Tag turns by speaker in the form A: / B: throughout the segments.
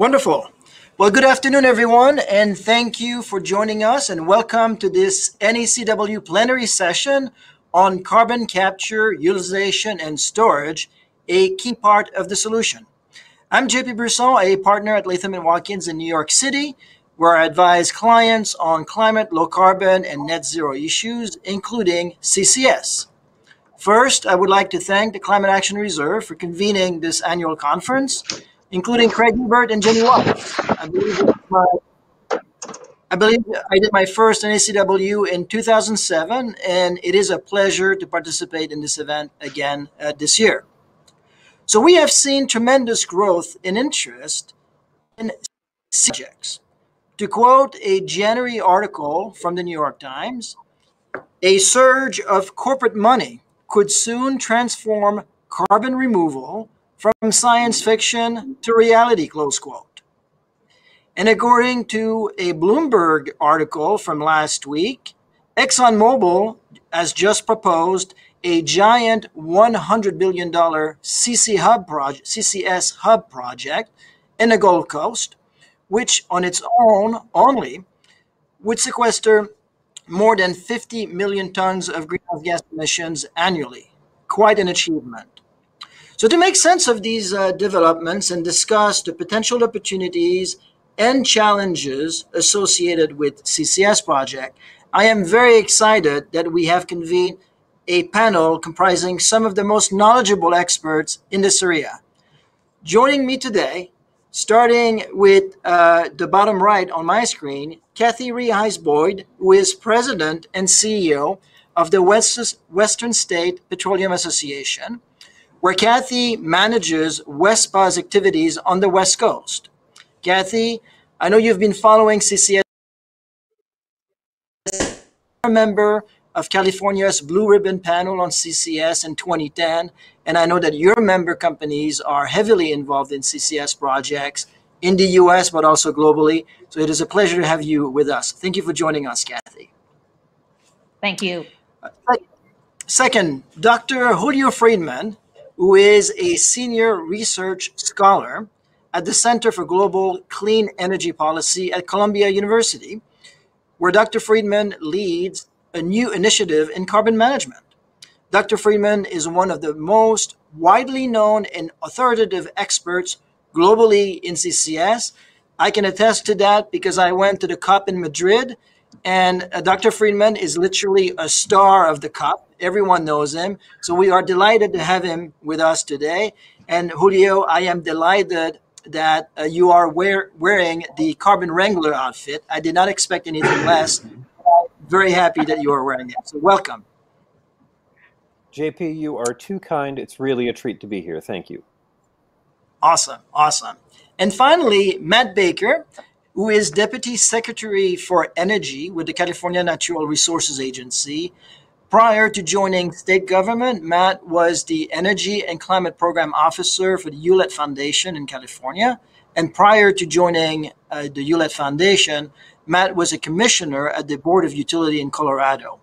A: Wonderful. Well, good afternoon, everyone, and thank you for joining us, and welcome to this NACW plenary session on carbon capture, utilization, and storage, a key part of the solution. I'm JP Brisson, a partner at Latham & Watkins in New York City, where I advise clients on climate, low carbon, and net zero issues, including CCS. First, I would like to thank the Climate Action Reserve for convening this annual conference including Craig Ebert and Jenny Watt. I believe, my, I believe I did my first NACW in 2007, and it is a pleasure to participate in this event again uh, this year. So we have seen tremendous growth in interest in subjects. To quote a January article from the New York Times, a surge of corporate money could soon transform carbon removal from science fiction to reality, close quote. And according to a Bloomberg article from last week, ExxonMobil has just proposed a giant $100 billion CC hub project, CCS hub project in the Gulf Coast, which on its own only would sequester more than 50 million tons of greenhouse gas emissions annually. Quite an achievement. So, to make sense of these uh, developments and discuss the potential opportunities and challenges associated with CCS project, I am very excited that we have convened a panel comprising some of the most knowledgeable experts in this area. Joining me today, starting with uh, the bottom right on my screen, Kathy Reheis Boyd, who is president and CEO of the West, Western State Petroleum Association where Kathy manages WSPA's activities on the West Coast. Kathy, I know you've been following CCS, a member of California's Blue Ribbon Panel on CCS in 2010, and I know that your member companies are heavily involved in CCS projects in the US, but also globally. So it is a pleasure to have you with us. Thank you for joining us, Kathy.
B: Thank you.
A: Second, Dr. Julio Friedmann who is a senior research scholar at the Center for Global Clean Energy Policy at Columbia University, where Dr. Friedmann leads a new initiative in carbon management. Dr. Friedmann is one of the most widely known and authoritative experts globally in CCS. I can attest to that because I went to the COP in Madrid, and uh, Dr. Friedmann is literally a star of the COP. Everyone knows him. So we are delighted to have him with us today. And Julio, I am delighted that uh, you are wear, wearing the Carbon Wrangler outfit. I did not expect anything less. Very happy that you are wearing it. So welcome.
C: JP, you are too kind. It's really a treat to be here. Thank you.
A: Awesome. Awesome. And finally, Matt Baker, who is Deputy Secretary for Energy with the California Natural Resources Agency, Prior to joining state government, Matt was the Energy and Climate Program Officer for the Hewlett Foundation in California. And prior to joining uh, the Hewlett Foundation, Matt was a commissioner at the Board of Utility in Colorado.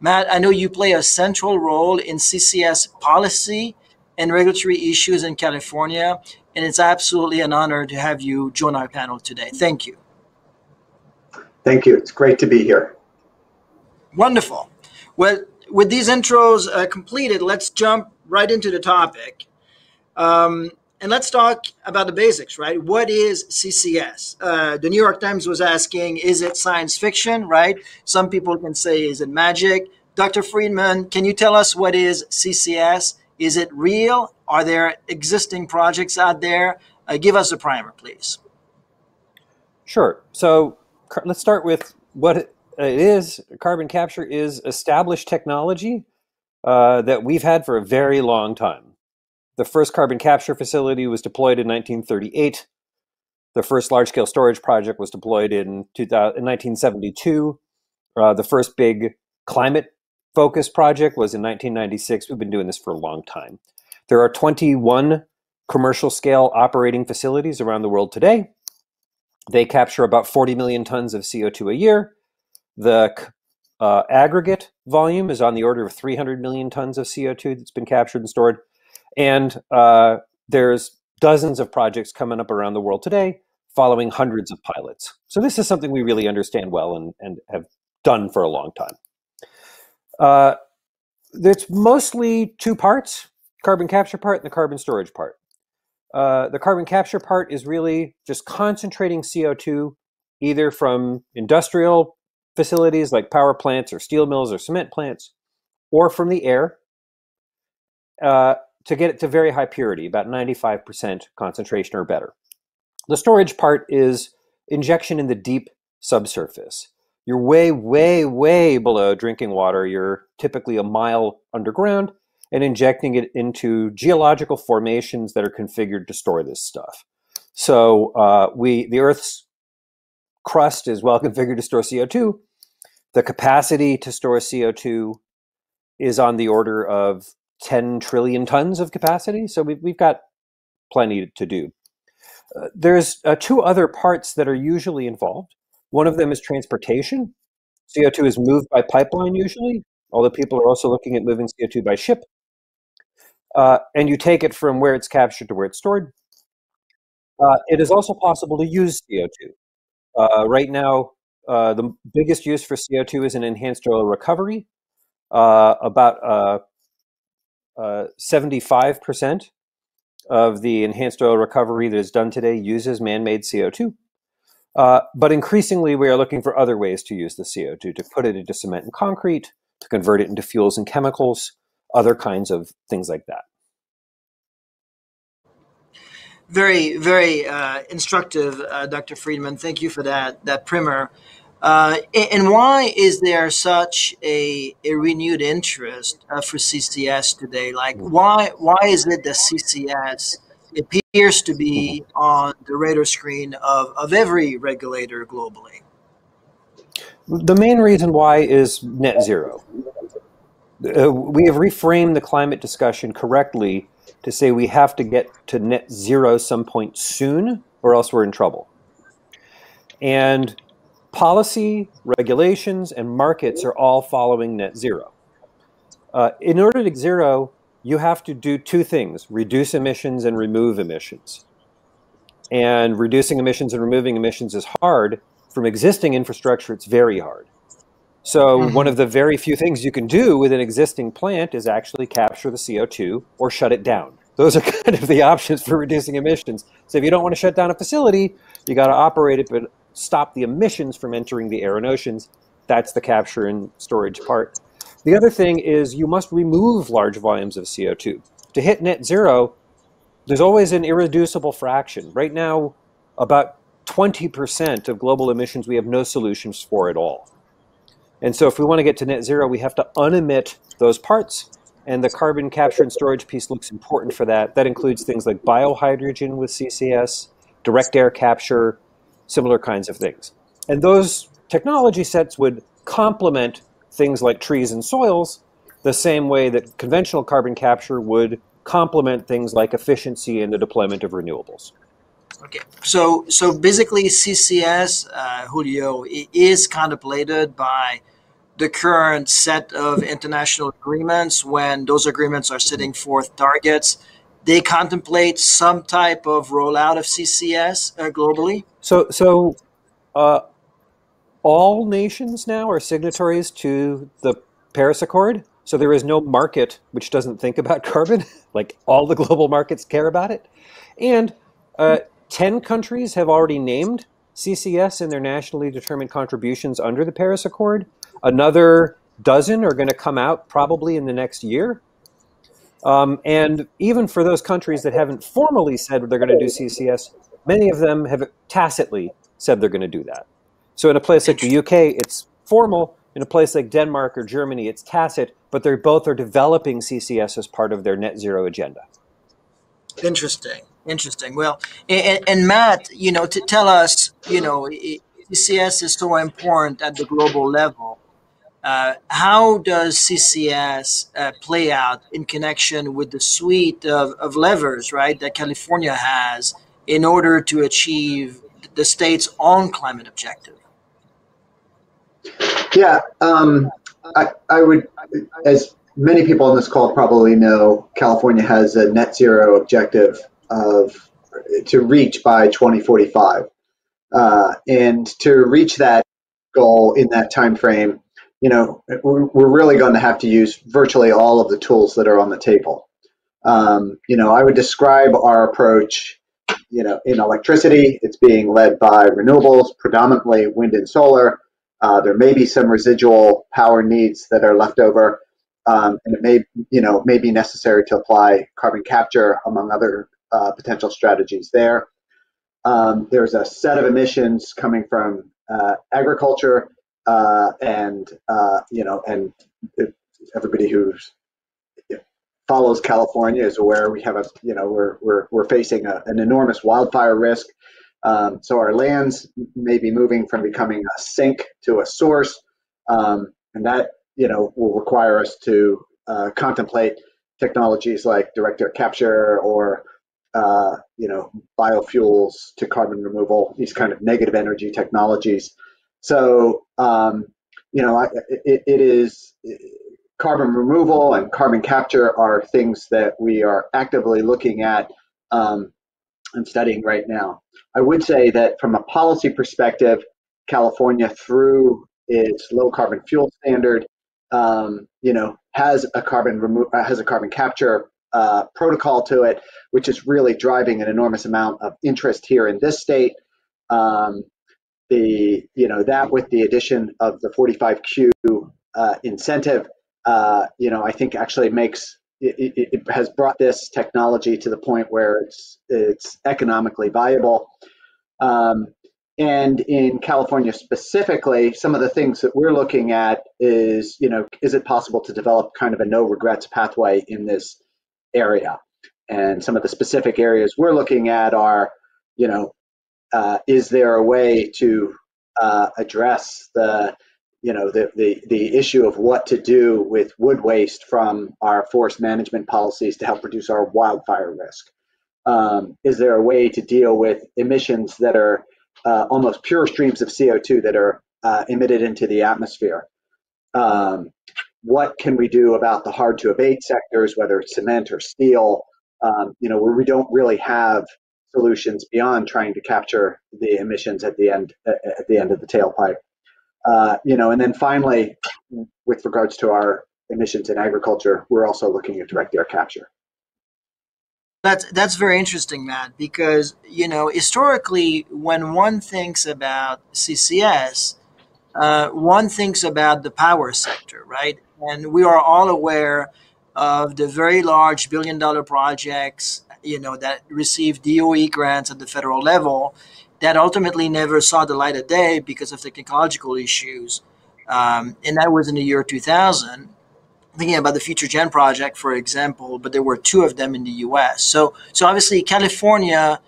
A: Matt, I know you play a central role in CCS policy and regulatory issues in California, and it's absolutely an honor to have you join our panel today. Thank you.
D: Thank you. It's great to be here.
A: Wonderful. Well, with these intros uh, completed, let's jump right into the topic. Um, and let's talk about the basics, right? What is CCS? Uh, the New York Times was asking, is it science fiction, right? Some people can say, is it magic? Dr. Friedmann, can you tell us what is CCS? Is it real? Are there existing projects out there? Uh, give us a primer, please.
C: Sure. So let's start with what it is carbon capture is established technology uh, that we've had for a very long time. The first carbon capture facility was deployed in 1938. The first large scale storage project was deployed in, 2000, in 1972. Uh, the first big climate focused project was in 1996. We've been doing this for a long time. There are 21 commercial scale operating facilities around the world today. They capture about 40 million tons of CO2 a year. The uh, aggregate volume is on the order of 300 million tons of CO2 that's been captured and stored. And uh, there's dozens of projects coming up around the world today following hundreds of pilots. So this is something we really understand well and, and have done for a long time. Uh, there's mostly two parts, carbon capture part and the carbon storage part. Uh, the carbon capture part is really just concentrating CO2 either from industrial facilities like power plants or steel mills or cement plants, or from the air uh, to get it to very high purity, about 95% concentration or better. The storage part is injection in the deep subsurface. You're way, way, way below drinking water. You're typically a mile underground and injecting it into geological formations that are configured to store this stuff. So uh, we, the Earth's crust is well configured to store CO2. The capacity to store CO2 is on the order of 10 trillion tons of capacity. So we've, we've got plenty to do. Uh, there's uh, two other parts that are usually involved. One of them is transportation. CO2 is moved by pipeline usually, although people are also looking at moving CO2 by ship. Uh, and you take it from where it's captured to where it's stored. Uh, it is also possible to use CO2. Uh, right now, uh, the biggest use for CO2 is in enhanced oil recovery. about 75% of the enhanced oil recovery that is done today uses man-made CO2. Uh, but increasingly, we are looking for other ways to use the CO2 to put it into cement and concrete, to convert it into fuels and chemicals, other kinds of things like that.
A: Very, very uh, instructive, uh, Dr. Friedmann. Thank you for that that primer. Uh, and why is there such a, a renewed interest uh, for CCS today? Like, why why is it that CCS appears to be on the radar screen of, of every regulator globally?
C: The main reason why is net zero. Uh, we have reframed the climate discussion correctly to say we have to get to net zero some point soon, or else we're in trouble. And policy, regulations, and markets are all following net zero. Uh, in order to zero, you have to do two things reduce emissions and remove emissions. And reducing emissions and removing emissions is hard. From existing infrastructure, it's very hard. So, mm-hmm. one of the very few things you can do with an existing plant is actually capture the CO2 or shut it down. Those are kind of the options for reducing emissions. So, if you don't want to shut down a facility, you got to operate it, but stop the emissions from entering the air and oceans. That's the capture and storage part. The other thing is you must remove large volumes of CO2. To hit net zero, there's always an irreducible fraction. Right now, about 20% of global emissions we have no solutions for at all. And so if we want to get to net zero, we have to unemit those parts. And the carbon capture and storage piece looks important for that. That includes things like biohydrogen with CCS, direct air capture, similar kinds of things. And those technology sets would complement things like trees and soils the same way that conventional carbon capture would complement things like efficiency in the deployment of renewables.
A: Okay, so so basically CCS, uh, Julio, is contemplated by the current set of international agreements when those agreements are setting forth targets they contemplate some type of rollout of CCS uh, globally?
C: So, so uh, all nations now are signatories to the Paris Accord. So there is no market which doesn't think about carbon. like all the global markets care about it. And uh, 10 countries have already named CCS in their nationally determined contributions under the Paris Accord. Another dozen are going to come out probably in the next year. Um, and even for those countries that haven't formally said they're going to do CCS, many of them have tacitly said they're going to do that. So in a place like the UK, it's formal. In a place like Denmark or Germany, it's tacit, but they both are developing CCS as part of their net zero agenda.
A: Interesting. Interesting. Well, and, and Matt, you know, to tell us, you know, CCS is so important at the global level uh, how does CCS uh, play out in connection with the suite of, of levers, right, that California has in order to achieve the state's own climate objective?
D: Yeah, um, I, I would, as many people on this call probably know, California has a net zero objective of to reach by 2045. Uh, and to reach that goal in that time frame, you know, we're, really going to have to use virtually all of the tools that are on the table. Um, you know, I would describe our approach, you know, in electricity, it's being led by renewables, predominantly wind and solar. Uh, there may be some residual power needs that are left over, um, and it may, you know, may be necessary to apply carbon capture among other uh, potential strategies there. Um, there's a set of emissions coming from uh, agriculture uh, and uh, you know, and everybody who's follows California is aware we have a you know we're we're we're facing a, an enormous wildfire risk. Um, so our lands may be moving from becoming a sink to a source, um, and that you know will require us to uh, contemplate technologies like direct air capture or uh, you know biofuels to carbon removal, these kind of negative energy technologies. So um, you know it, it is carbon removal and carbon capture are things that we are actively looking at um, and studying right now. I would say that from a policy perspective, California, through its low carbon fuel standard, um, you know, has a carbon remo- uh, has a carbon capture uh, protocol to it, which is really driving an enormous amount of interest here in this state. Um, the you know that with the addition of the 45Q uh, incentive uh, you know, I think actually makes it, it, it, has brought this technology to the point where it's it's economically viable. Um, and in California specifically, some of the things that we're looking at is, you know, is it possible to develop kind of a no regrets pathway in this area? And some of the specific areas we're looking at are, you know, uh, is there a way to uh, address the you know the, the the issue of what to do with wood waste from our forest management policies to help reduce our wildfire risk. Um, is there a way to deal with emissions that are uh, almost pure streams of CO2 that are uh, emitted into the atmosphere? Um, what can we do about the hard to abate sectors, whether it's cement or steel? Um, you know, where we don't really have solutions beyond trying to capture the emissions at the end at the end of the tailpipe. Uh, you know, and then finally, with regards to our emissions in agriculture, we're also looking at direct air capture.
A: That's that's very interesting, Matt, because you know historically, when one thinks about CCS, uh, one thinks about the power sector, right? And we are all aware of the very large billion-dollar projects, you know, that received DOE grants at the federal level, that ultimately never saw the light of day because of technological issues. Um, and that was in the year 2000. Thinking about the Future Gen project, for example, but there were two of them in the U.S. So, so obviously, California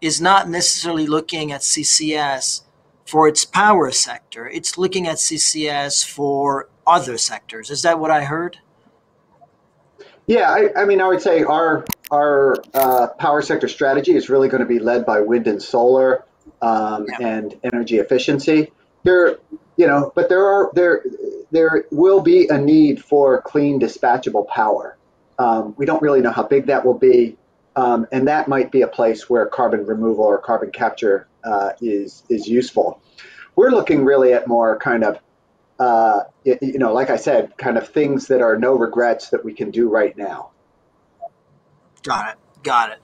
A: is not necessarily looking at CCS for its power sector. It's looking at CCS for other sectors. Is that what I heard?
D: Yeah, I, I mean, I would say our our uh, power sector strategy is really going to be led by wind and solar um, yeah. and energy efficiency. There, you know, but there are there there will be a need for clean dispatchable power. Um, we don't really know how big that will be, um, and that might be a place where carbon removal or carbon capture uh, is is useful. We're looking really at more kind of uh, you know, like I said, kind of things that are no regrets that we can do right now.
A: Got it. Got it.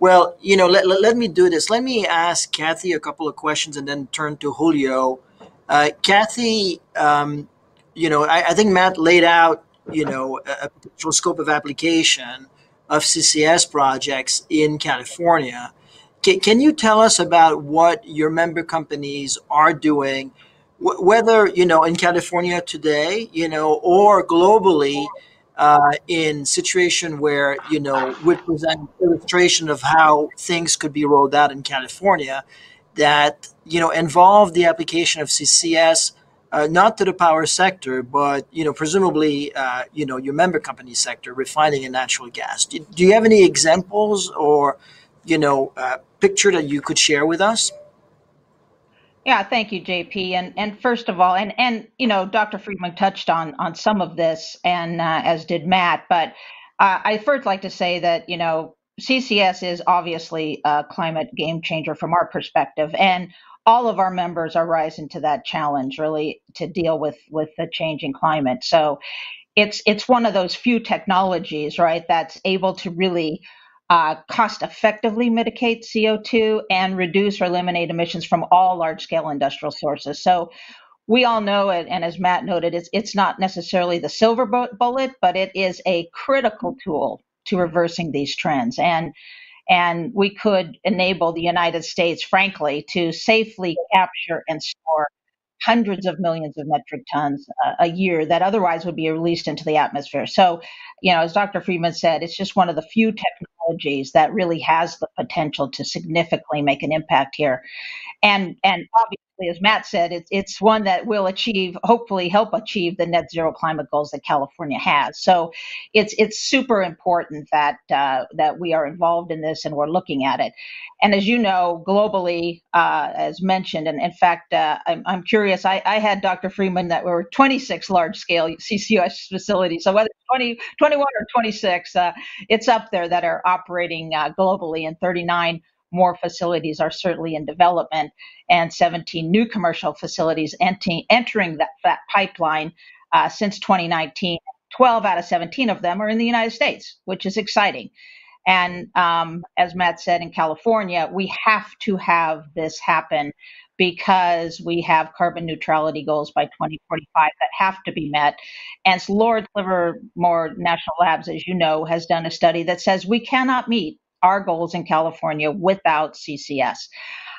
A: Well, you know, let, let, let, me do this. Let me ask Kathy a couple of questions and then turn to Julio. Uh, Kathy, um, you know, I, I, think Matt laid out, you know, a, potential scope of application of CCS projects in California. Can, can you tell us about what your member companies are doing, wh- whether, you know, in California today, you know, or globally? Uh, in situation where you know would present illustration of how things could be rolled out in California that you know involve the application of CCS uh, not to the power sector but you know presumably uh, you know your member company sector refining and natural gas. Do, do you have any examples or you know uh, picture that you could share with us
B: yeah, thank you, JP. And and first of all, and and you know, Dr. Friedmann touched on on some of this, and uh, as did Matt. But uh, I first like to say that you know CCS is obviously a climate game changer from our perspective, and all of our members are rising to that challenge, really, to deal with with the changing climate. So, it's it's one of those few technologies, right, that's able to really uh, cost effectively mitigate CO2 and reduce or eliminate emissions from all large scale industrial sources. So we all know it, and as Matt noted, it's, it's not necessarily the silver bullet, but it is a critical tool to reversing these trends. And and we could enable the United States, frankly, to safely capture and store hundreds of millions of metric tons uh, a year that otherwise would be released into the atmosphere. So, you know, as Dr. Friedmann said, it's just one of the few technologies that really has the potential to significantly make an impact here. And and obviously as Matt said, it's it's one that will achieve, hopefully, help achieve the net zero climate goals that California has. So, it's it's super important that uh, that we are involved in this and we're looking at it. And as you know, globally, uh, as mentioned, and in fact, uh, I'm, I'm curious. I, I had Dr. Freeman that were 26 large scale CCUS facilities. So whether 20, 21 or 26, uh, it's up there that are operating uh, globally, and 39 more facilities are certainly in development, and 17 new commercial facilities ent- entering that, that pipeline uh, since 2019. 12 out of 17 of them are in the United States, which is exciting. And um, as Matt said, in California, we have to have this happen because we have carbon neutrality goals by 2045 that have to be met. And Lawrence Livermore National Labs, as you know, has done a study that says we cannot meet our goals in California without CCS.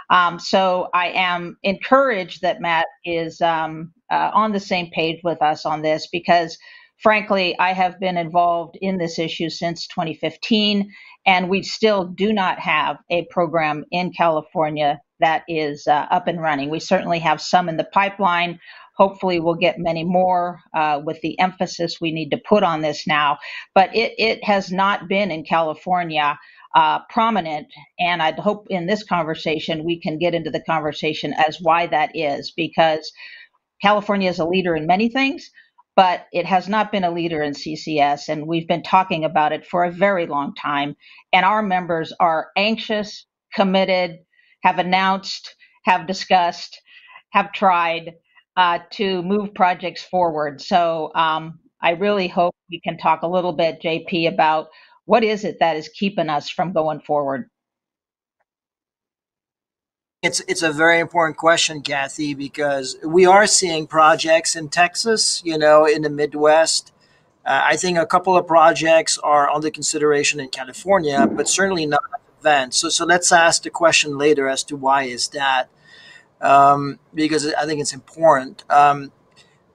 B: Um, so I am encouraged that Matt is um, uh, on the same page with us on this because, frankly, I have been involved in this issue since 2015, and we still do not have a program in California that is uh, up and running. We certainly have some in the pipeline. Hopefully, we'll get many more uh, with the emphasis we need to put on this now. But it, it has not been in California uh, prominent. And I'd hope in this conversation we can get into the conversation as why that is, because California is a leader in many things, but it has not been a leader in CCS. And we've been talking about it for a very long time. And our members are anxious, committed, have announced, have discussed, have tried uh, to move projects forward. So um, I really hope we can talk a little bit, JP, about what is it that is keeping us from going forward?
A: It's it's a very important question, Kathy, because we are seeing projects in Texas, you know, in the Midwest. Uh, I think a couple of projects are under consideration in California, but certainly not advanced. So so let's ask the question later as to why is that, um, because I think it's important. Um,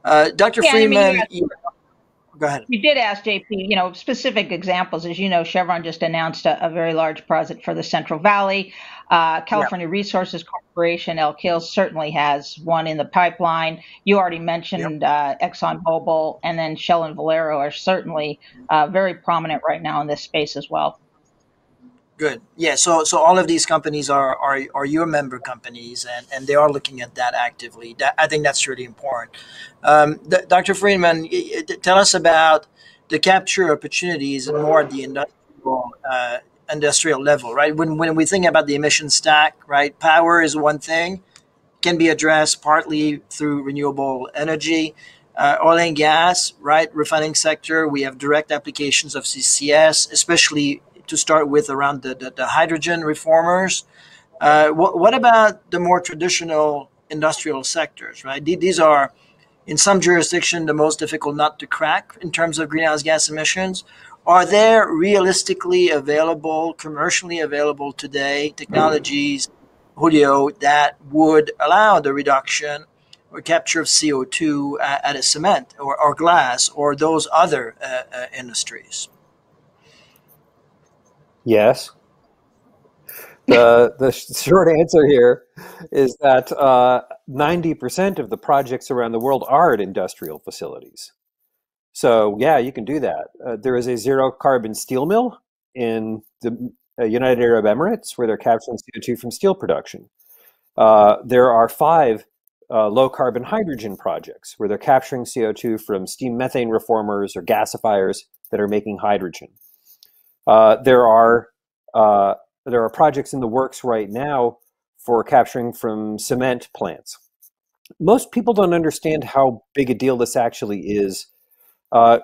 A: uh, Dr. Yeah, Friedmann. I mean, Go ahead.
B: You did ask JP, you know, specific examples. As you know, Chevron just announced a, a very large project for the Central Valley. Uh, California yep. Resources Corporation, Elk Hills, certainly has one in the pipeline. You already mentioned yep. uh, ExxonMobil, and then Shell and Valero are certainly uh, very prominent right now in this space as well.
A: Good. Yeah. So so all of these companies are are, are your member companies, and, and they are looking at that actively. That, I think that's really important. Um, Dr. Friedmann, tell us about the capture opportunities more at the industrial uh, industrial level, right? When when we think about the emission stack, right? Power is one thing, can be addressed partly through renewable energy. Uh, oil and gas, right? Refining sector, we have direct applications of CCS, especially to start with around the, the, the hydrogen reformers. Uh, what, what, about the more traditional industrial sectors, right? These are, in some jurisdiction, the most difficult nut to crack in terms of greenhouse gas emissions. Are there realistically available, commercially available today technologies, Julio, that would allow the reduction or capture of CO2 at, a cement or, or glass or those other uh, uh, industries?
C: Yes. The, the short answer here is that uh, 90% of the projects around the world are at industrial facilities. So, yeah, you can do that. Uh, there is a zero carbon steel mill in the uh, United Arab Emirates where they're capturing CO2 from steel production. Uh, there are five uh, low carbon hydrogen projects where they're capturing CO2 from steam methane reformers or gasifiers that are making hydrogen. Uh, there are Uh, there are projects in the works right now for capturing from cement plants. Most people don't understand how big a deal this actually is. Uh,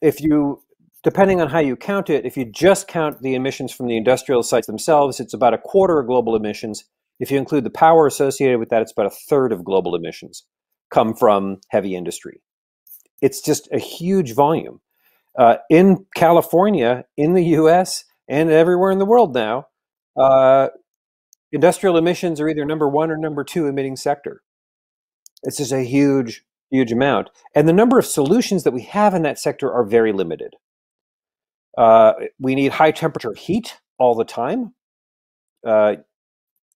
C: if you, depending on how you count it, if you just count the emissions from the industrial sites themselves, it's about a quarter of global emissions. If you include the power associated with that, it's about a third of global emissions come from heavy industry. It's just a huge volume. Uh, in California, in the US, and everywhere in the world now, uh, industrial emissions are either number one or number two emitting sector. It's just a huge, huge amount. And the number of solutions that we have in that sector are very limited. Uh, we need high temperature heat all the time. Uh,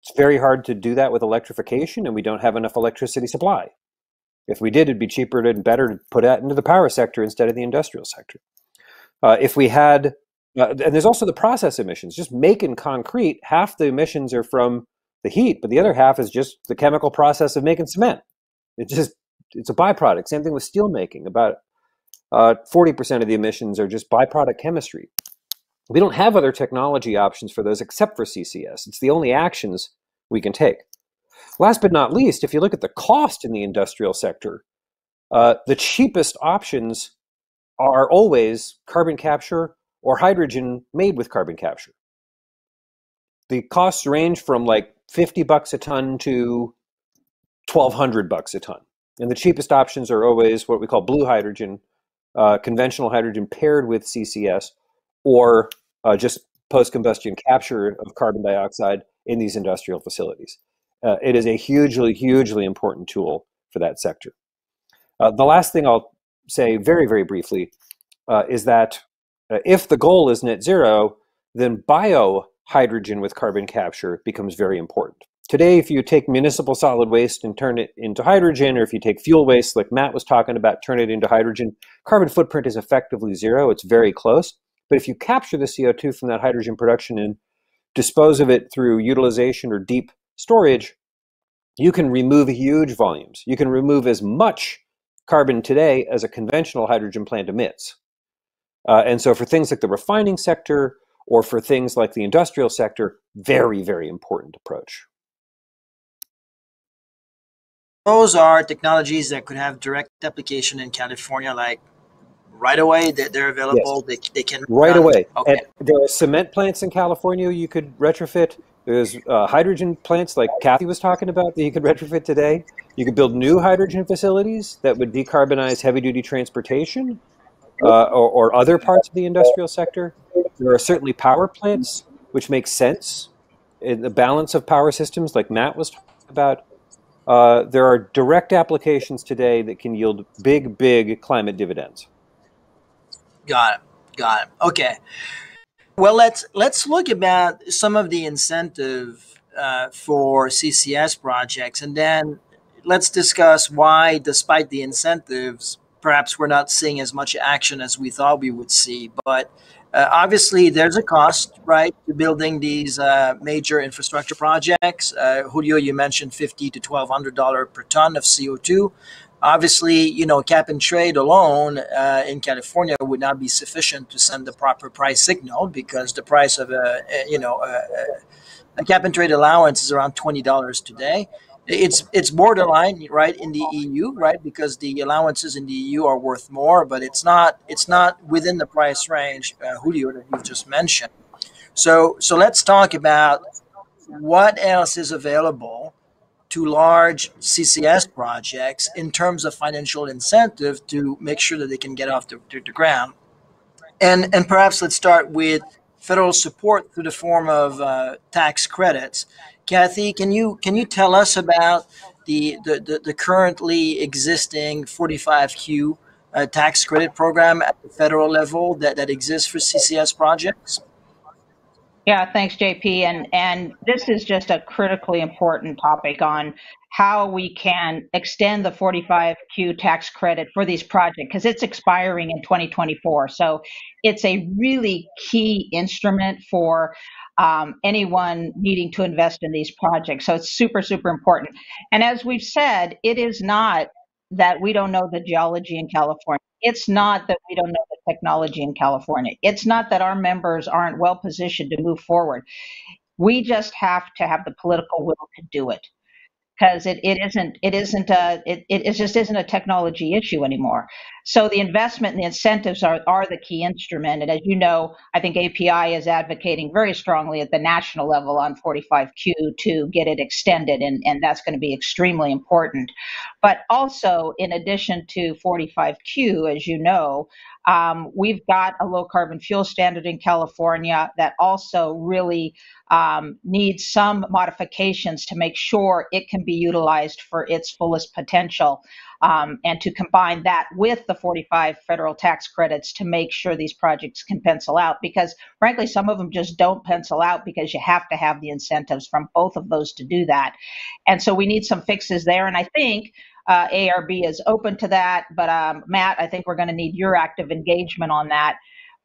C: it's very hard to do that with electrification, and we don't have enough electricity supply. If we did, it'd be cheaper and better to put that into the power sector instead of the industrial sector. Uh, if we had, uh, and there's also the process emissions. Just making concrete, half the emissions are from the heat, but the other half is just the chemical process of making cement. It's just it's a byproduct. Same thing with steel making. About uh, 40% of the emissions are just byproduct chemistry. We don't have other technology options for those except for CCS. It's the only actions we can take. Last but not least, if you look at the cost in the industrial sector, uh, the cheapest options are always carbon capture or hydrogen made with carbon capture. The costs range from like 50 bucks a ton to 1200 bucks a ton. And the cheapest options are always what we call blue hydrogen, uh, conventional hydrogen paired with CCS, or uh, just post combustion capture of carbon dioxide in these industrial facilities. Uh, it is a hugely, hugely important tool for that sector. Uh, the last thing I'll say very, very briefly uh, is that uh, if the goal is net zero, then biohydrogen with carbon capture becomes very important. Today, if you take municipal solid waste and turn it into hydrogen, or if you take fuel waste like Matt was talking about, turn it into hydrogen, carbon footprint is effectively zero. It's very close. But if you capture the CO2 from that hydrogen production and dispose of it through utilization or deep storage, you can remove huge volumes. You can remove as much carbon today as a conventional hydrogen plant emits. Uh, and so for things like the refining sector or for things like the industrial sector, very, very important approach.
A: Those are technologies that could have direct application in California, like right away that they're available. Yes. They, they can
C: right away. Okay. And there are cement plants in California you could retrofit. There's uh, hydrogen plants like Kathy was talking about that you could retrofit today. You could build new hydrogen facilities that would decarbonize heavy duty transportation uh, or, or, other parts of the industrial sector. There are certainly power plants, which makes sense in the balance of power systems, like Matt was talking about. Uh, there are direct applications today that can yield big, big climate dividends.
A: Got it. Got it. Okay. Well, let's let's look about some of the incentive uh, for CCS projects, and then let's discuss why, despite the incentives, perhaps we're not seeing as much action as we thought we would see. But uh, obviously, there's a cost, right, to building these uh, major infrastructure projects. Uh, Julio, you mentioned fifty to twelve hundred dollar per ton of CO two obviously, you know, cap and trade alone uh, in California would not be sufficient to send the proper price signal because the price of a, you know, a, a cap and trade allowance is around twenty dollars today. It's it's borderline, right, in the EU, right, because the allowances in the EU are worth more, but it's not it's not within the price range, uh, Julio, that you've just mentioned. So so let's talk about what else is available to large CCS projects in terms of financial incentive to make sure that they can get off the, the, the ground. And, and perhaps let's start with federal support through the form of uh, tax credits. Kathy, can you can you tell us about the the, the, the currently existing 45Q uh, tax credit program at the federal level that, that exists for CCS projects?
B: Yeah, thanks, JP. And and this is just a critically important topic on how we can extend the 45Q tax credit for these projects because it's expiring in 2024. So it's a really key instrument for um, anyone needing to invest in these projects. So it's super, super important. And as we've said, it is not that we don't know the geology in California. It's not that we don't know the technology in California. It's not that our members aren't well positioned to move forward. We just have to have the political will to do it because it, it isn't it isn't a it, it just isn't a technology issue anymore. So the investment and the incentives are are the key instrument. And as you know, I think API is advocating very strongly at the national level on 45Q to get it extended, and, and that's going to be extremely important. But also, in addition to 45Q, as you know, um, we've got a low carbon fuel standard in California that also really um, needs some modifications to make sure it can be utilized for its fullest potential. Um, and to combine that with the 45 federal tax credits to make sure these projects can pencil out. Because frankly, some of them just don't pencil out because you have to have the incentives from both of those to do that. And so we need some fixes there. And I think uh, ARB is open to that. But um, Matt, I think we're going to need your active engagement on that.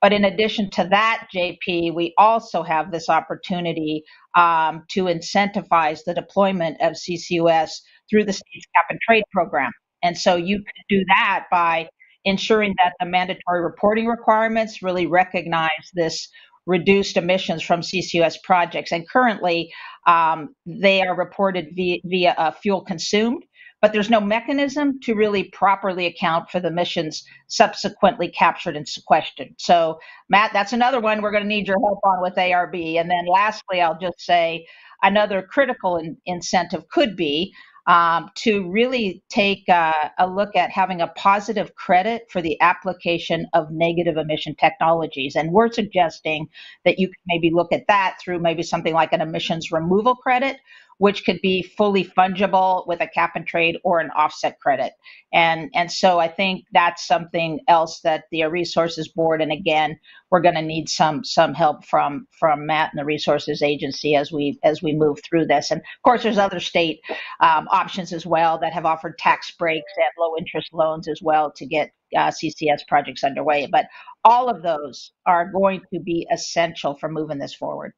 B: But in addition to that, JP, we also have this opportunity um, to incentivize the deployment of CCUS through the state's cap and trade program. And so you could do that by ensuring that the mandatory reporting requirements really recognize this reduced emissions from CCUS projects. And currently, um, they are reported via, via uh, fuel consumed but there's no mechanism to really properly account for the emissions subsequently captured and sequestered. So, Matt, that's another one we're going to need your help on with ARB. And then lastly, I'll just say another critical in- incentive could be um, to really take uh, a look at having a positive credit for the application of negative emission technologies. And we're suggesting that you maybe look at that through maybe something like an emissions removal credit which could be fully fungible with a cap and trade or an offset credit. And, and so I think that's something else that the resources board, and again, we're going to need some some help from from Matt and the resources agency as we as we move through this. And of course, there's other state um, options as well that have offered tax breaks and low interest loans as well to get uh, CCS projects underway. But all of those are going to be essential for moving this forward.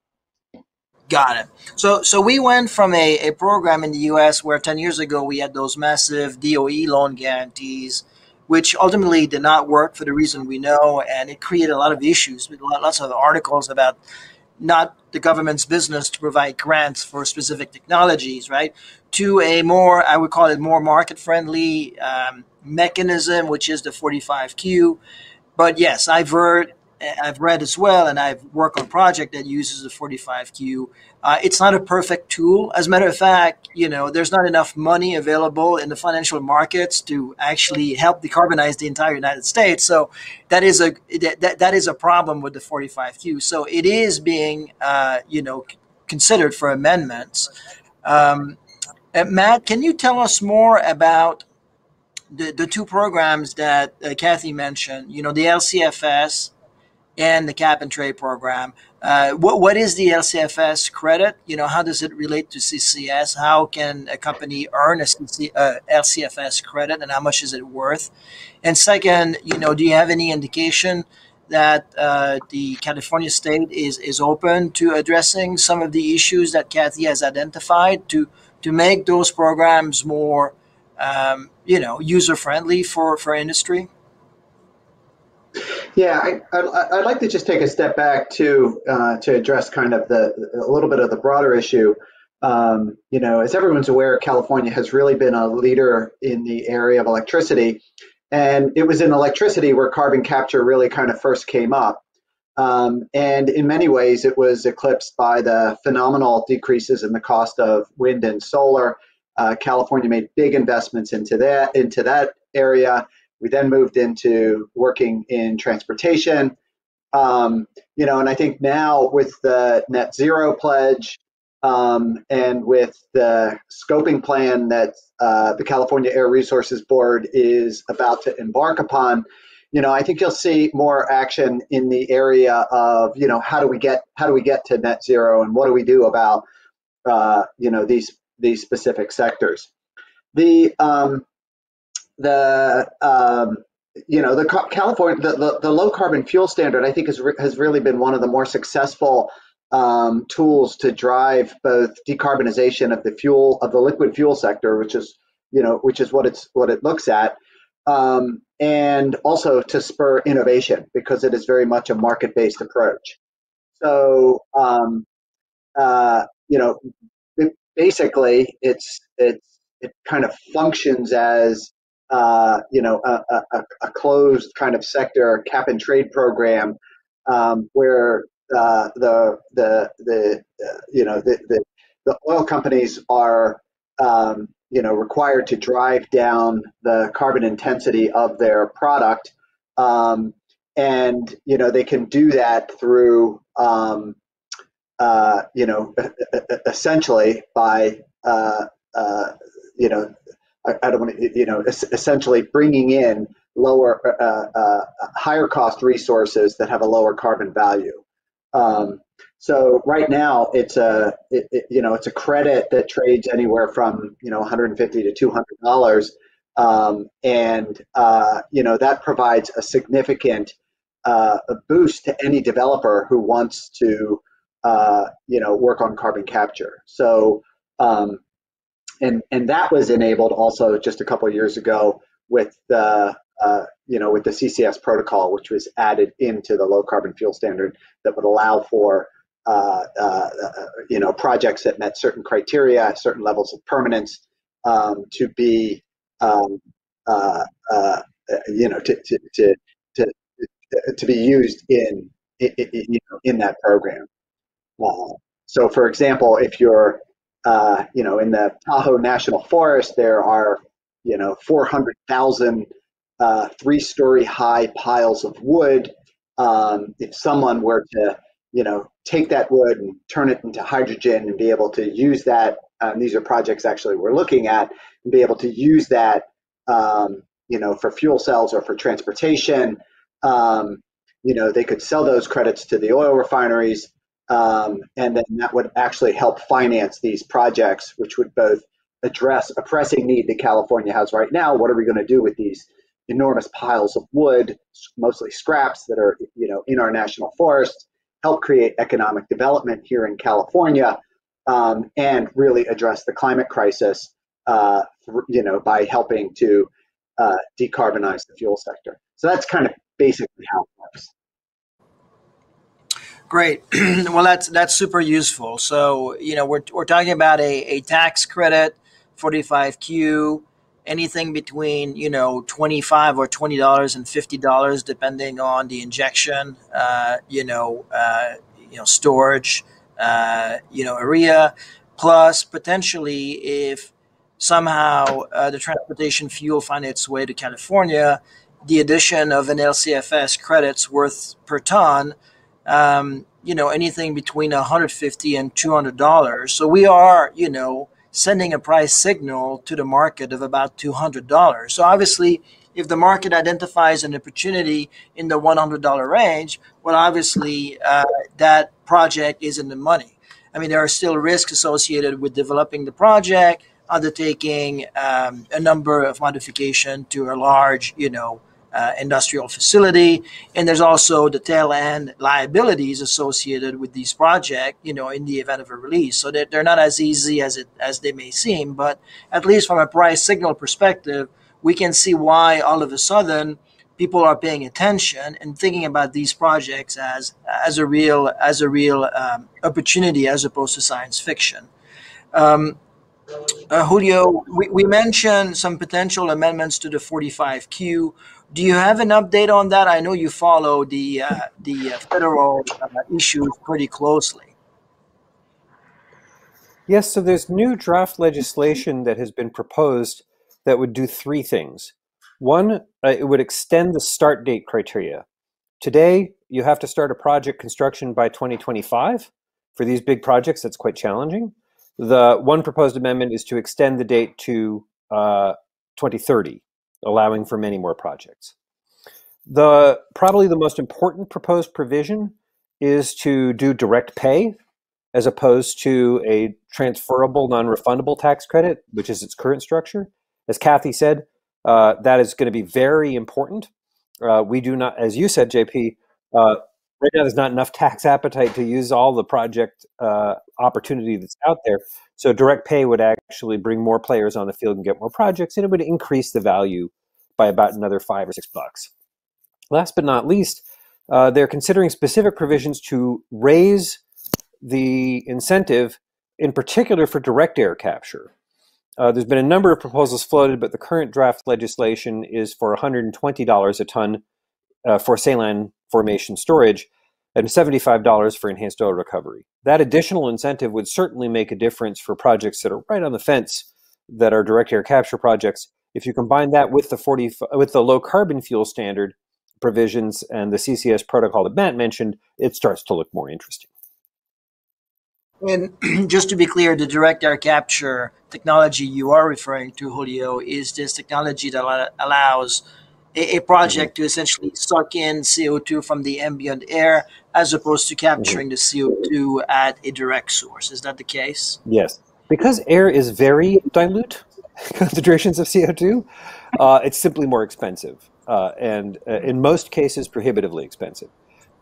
A: Got it. So, so we went from a, a program in the U.S. where 10 years ago we had those massive DOE loan guarantees, which ultimately did not work for the reason we know, and it created a lot of issues with lots of articles about not the government's business to provide grants for specific technologies, right? To a more, I would call it more market friendly um, mechanism, which is the 45Q. But yes, I've heard I've read as well, and I've worked on a project that uses the 45Q. Uh, it's not a perfect tool. As a matter of fact, you know, there's not enough money available in the financial markets to actually help decarbonize the entire United States. So that is a that, that is a problem with the 45Q. So it is being, uh, you know, considered for amendments. Um, uh, Matt, can you tell us more about the, the two programs that uh, Kathy mentioned? You know, the LCFS and the cap and trade program. Uh, what what is the LCFS credit? You know, how does it relate to CCS? How can a company earn a CC, uh, LCFS credit, and how much is it worth? And second, you know, do you have any indication that uh, the California state is is open to addressing some of the issues that Kathy has identified to to make those programs more, um, you know, user friendly for for industry?
D: Yeah, I, would like to just take a step back to uh, to address kind of the a little bit of the broader issue. Um, you know, as everyone's aware, California has really been a leader in the area of electricity, and it was in electricity where carbon capture really kind of first came up. Um, and in many ways, it was eclipsed by the phenomenal decreases in the cost of wind and solar. Uh, California made big investments into that into that area we then moved into working in transportation. Um, you know, and I think now with the net zero pledge um, and with the scoping plan that uh, the California Air Resources Board is about to embark upon, you know, I think you'll see more action in the area of, you know, how do we get how do we get to net zero and what do we do about, uh, you know, these these specific sectors. The um, the um, you know the California the, the, the, low carbon fuel standard I think has re- has really been one of the more successful um, tools to drive both decarbonization of the fuel of the liquid fuel sector, which is you know, which is what it's what it looks at, um, and also to spur innovation because it is very much a market-based approach. So, um, uh, you know, it, basically, it's it's it kind of functions as uh, you know a, a, a, closed kind of sector cap and trade program um, where uh, the the the uh, you know the, the the oil companies are um, you know required to drive down the carbon intensity of their product um, and you know they can do that through um, uh, you know essentially by uh, uh, you know I, don't want to you know essentially bringing in lower uh, uh, higher cost resources that have a lower carbon value um, so right now it's a it, it, you know it's a credit that trades anywhere from you know 150 to 200 dollars, um, and uh, you know that provides a significant uh, a boost to any developer who wants to uh, you know work on carbon capture. So um, and and that was enabled also just a couple years ago with the uh, you know with the CCS protocol, which was added into the low carbon fuel standard that would allow for uh, uh, you know, projects that met certain criteria, certain levels of permanence, um, to be, um, uh, uh, you know, to, to, to, to, to be used in, in, you know, in that program. Uh, so, for example, if you're, uh, you know, in the Tahoe National Forest, there are, you know, 400,000 three-story high piles of wood. Um, if someone were to you know, take that wood and turn it into hydrogen and be able to use that. Um, these are projects actually we're looking at and be able to use that, um, you know, for fuel cells or for transportation. Um, you know, they could sell those credits to the oil refineries, um, and then that would actually help finance these projects, which would both address a pressing need that California has right now. What are we going to do with these enormous piles of wood, mostly scraps that are, you know, in our national forests? help create economic development here in California, um, and really address the climate crisis. Uh, you know, by helping to uh, decarbonize the fuel sector. So that's kind of basically how it works.
A: Great. well, that's that's super useful. So you know, we're we're talking about a, a tax credit, 45Q, anything between you know 25 or 20 dollars and 50 dollars depending on the injection uh, you know uh, you know storage uh, you know area plus potentially if somehow uh, the transportation fuel find its way to california the addition of an lcfs credits worth per ton um, you know anything between 150 and 200 dollars so we are you know sending a price signal to the market of about $200. So obviously, if the market identifies an opportunity in the $100 range, well, obviously uh, that project is in the money. I mean, there are still risks associated with developing the project, undertaking um, a number of modification to a large, you know, uh, industrial facility. And there's also the tail end liabilities associated with these projects, you know, in the event of a release. So they're, they're not as easy as it as they may seem, but at least from a price signal perspective, we can see why all of a sudden people are paying attention and thinking about these projects as as a real as a real um, opportunity as opposed to science fiction. Um, uh, Julio, we, we mentioned some potential amendments to the 45Q. Do you have an update on that? I know you follow the uh, the uh, federal uh, issues pretty closely.
C: Yes, so there's new draft legislation that has been proposed that would do three things. One, uh, it would extend the start date criteria. Today, you have to start a project construction by 2025. For these big projects, that's quite challenging. The one proposed amendment is to extend the date to uh, 2030 allowing for many more projects. The probably the most important proposed provision is to do direct pay as opposed to a transferable non-refundable tax credit, which is its current structure. As Kathy said, uh, that is going to be very important. Uh, we do not, as you said, JP, uh, right now there's not enough tax appetite to use all the project uh, opportunity that's out there. So direct pay would actually bring more players on the field and get more projects, and it would increase the value by about another five or six bucks. Last but not least, uh, they're considering specific provisions to raise the incentive, in particular for direct air capture. Uh, there's been a number of proposals floated, but the current draft legislation is for $120 a ton uh, for saline formation storage and $75 for enhanced oil recovery. That additional incentive would certainly make a difference for projects that are right on the fence that are direct air capture projects. If you combine that with the 40 with the low carbon fuel standard provisions and the CCS protocol that Matt mentioned, it starts to look more interesting.
A: And just to be clear, the direct air capture technology you are referring to, Julio, is this technology that allows a, a project mm-hmm. to essentially suck in CO2 from the ambient air as opposed to capturing mm-hmm. the CO2 at a direct source. Is that the case?
C: Yes. Because air is very dilute concentrations of CO2, uh, it's simply more expensive. Uh, and uh, in most cases, prohibitively expensive.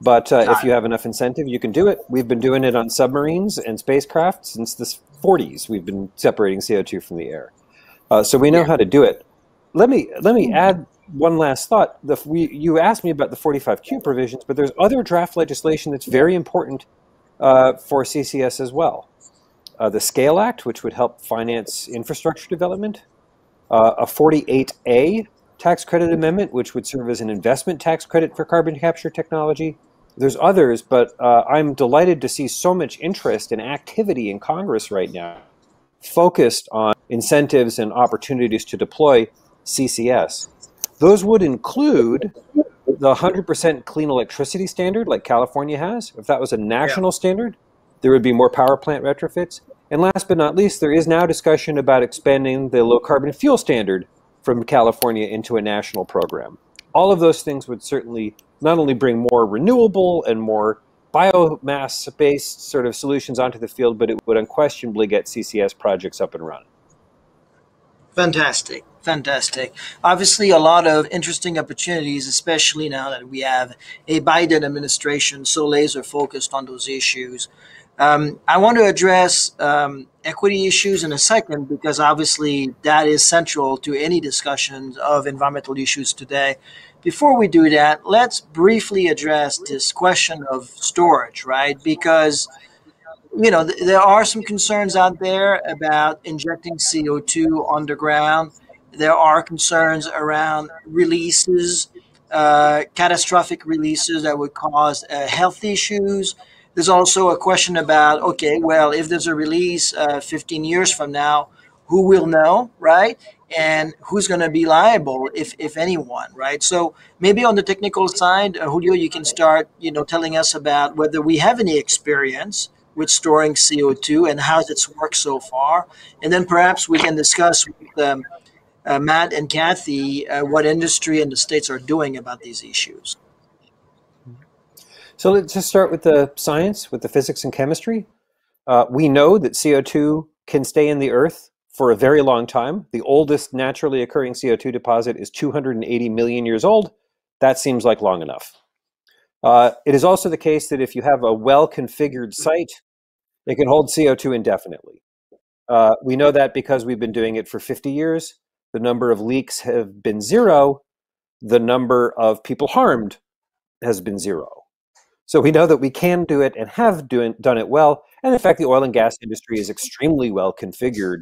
C: But uh, if you have enough incentive, you can do it. We've been doing it on submarines and spacecraft since the 40s. We've been separating CO2 from the air, uh, so we know how to do it. Let me let me add one last thought. The, we, you asked me about the 45Q provisions, but there's other draft legislation that's very important uh, for CCS as well. Uh, the Scale Act, which would help finance infrastructure development, uh, a 48A tax credit amendment, which would serve as an investment tax credit for carbon capture technology. There's others, but uh, I'm delighted to see so much interest and activity in Congress right now focused on incentives and opportunities to deploy CCS. Those would include the 100% clean electricity standard like California has. If that was a national yeah. standard, there would be more power plant retrofits. And last but not least, there is now discussion about expanding the low carbon fuel standard from California into a national program. All of those things would certainly not only bring more renewable and more biomass based sort of solutions onto the field, but it would unquestionably get CCS projects up and running.
A: Fantastic. Fantastic. Obviously, a lot of interesting opportunities, especially now that we have a Biden administration so laser focused on those issues. Um, I want to address um, equity issues in a second because obviously that is central to any discussions of environmental issues today. Before we do that, let's briefly address this question of storage, right? Because you know, th- there are some concerns out there about injecting CO2 underground. There are concerns around releases, uh, catastrophic releases that would cause uh, health issues. There's also a question about okay, well, if there's a release uh, 15 years from now, who will know, right? And who's going to be liable, if if anyone, right? So maybe on the technical side, uh, Julio, you can start, you know, telling us about whether we have any experience with storing CO2 and how it's worked so far. And then perhaps we can discuss with um, uh, Matt and Kathy uh, what industry and the states are doing about these issues.
C: So let's just start with the science, with the physics and chemistry. Uh, we know that CO2 can stay in the earth for a very long time. The oldest naturally occurring CO2 deposit is 280 million years old. That seems like long enough. Uh, it is also the case that if you have a well configured site it can hold CO2 indefinitely. Uh, we know that because we've been doing it for 50 years. The number of leaks have been zero. The number of people harmed has been zero. So we know that we can do it and have doing, done it well. And in fact, the oil and gas industry is extremely well configured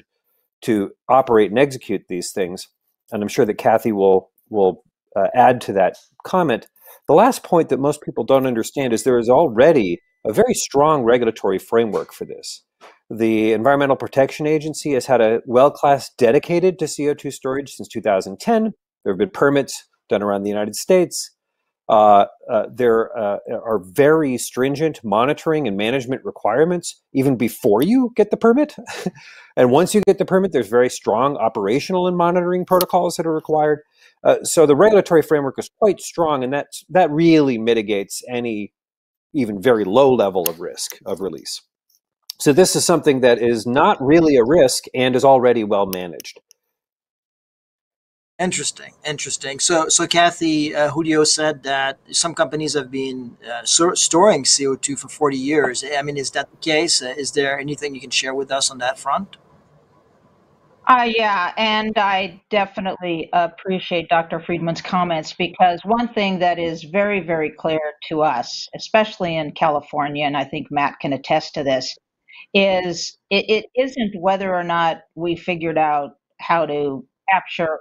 C: to operate and execute these things. And I'm sure that Kathy will will uh, add to that comment. The last point that most people don't understand is there is already a very strong regulatory framework for this. The Environmental Protection Agency has had a well class dedicated to CO2 storage since 2010. There have been permits done around the United States. Uh, uh, there uh, are very stringent monitoring and management requirements even before you get the permit. and once you get the permit, there's very strong operational and monitoring protocols that are required. Uh, so the regulatory framework is quite strong, and that that really mitigates any even very low level of risk of release. So this is something that is not really a risk and is already well managed.
A: Interesting, interesting. So, so Kathy uh, Julio said that some companies have been uh, storing CO2 for 40 years. I mean, is that the case? Uh, is there anything you can share with us on that front?
B: Uh, yeah, and I definitely appreciate Dr. Friedmann's comments because one thing that is very, very clear to us, especially in California, and I think Matt can attest to this, is it, it isn't whether or not we figured out how to capture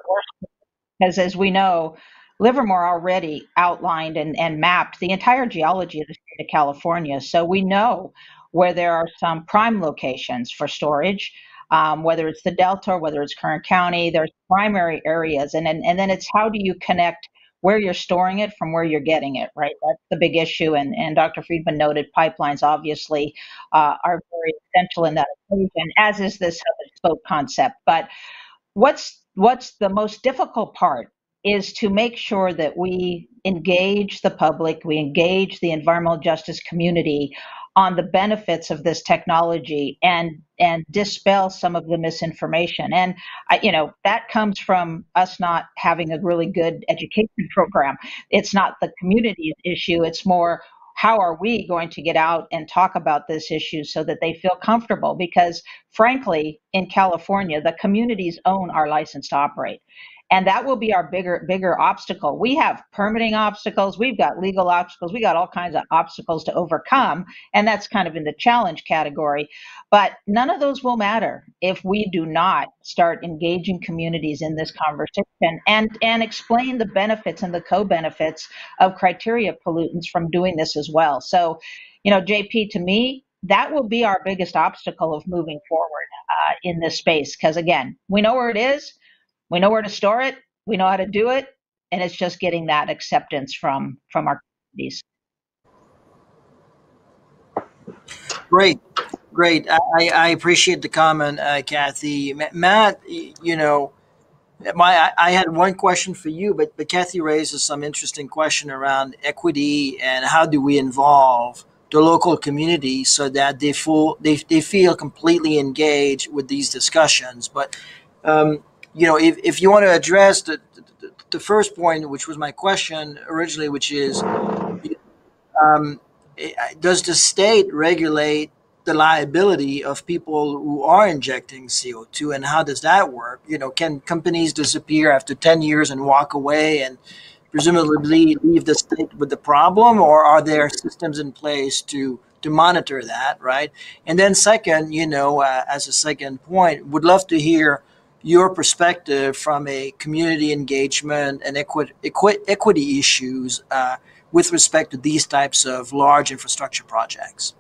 B: because as we know, Livermore already outlined and, and mapped the entire geology of the state of California. So we know where there are some prime locations for storage, um, whether it's the Delta or whether it's Kern County, there's primary areas. And, and, and then it's how do you connect where you're storing it from where you're getting it, right? That's the big issue. And, and Dr. Friedmann noted pipelines obviously uh, are very essential in that equation, as is this hub and spoke concept. But what's what's the most difficult part is to make sure that we engage the public, we engage the environmental justice community on the benefits of this technology and and dispel some of the misinformation. And I, you know that comes from us not having a really good education program. It's not the community's issue. It's more how are we going to get out and talk about this issue so that they feel comfortable? Because frankly, in California, the communities own our license to operate and that will be our bigger bigger obstacle. We have permitting obstacles. We've got legal obstacles. We got all kinds of obstacles to overcome. And that's kind of in the challenge category. But none of those will matter if we do not start engaging communities in this conversation and and explain the benefits and the co-benefits of criteria pollutants from doing this as well. So you know jp to me that will be our biggest obstacle of moving forward uh, in this space. Because again we know where it is we know where to store it, we know how to do it, and it's just getting that acceptance from from our communities.
A: Great, great. I, I appreciate the comment, uh, Kathy. Matt, you know, my I had one question for you, but but Kathy raises some interesting question around equity and how do we involve the local community so that they feel they, they feel completely engaged with these discussions. But um, you know, if, if you want to address the, the, the first point, which was my question originally, which is, um, does the state regulate the liability of people who are injecting CO2 and how does that work? You know, can companies disappear after 10 years and walk away and presumably leave the state with the problem or are there systems in place to to monitor that, right? And then second, you know, uh, as a second point, would love to hear your perspective from a community engagement and equity, equity issues uh, with respect to these types of large infrastructure projects?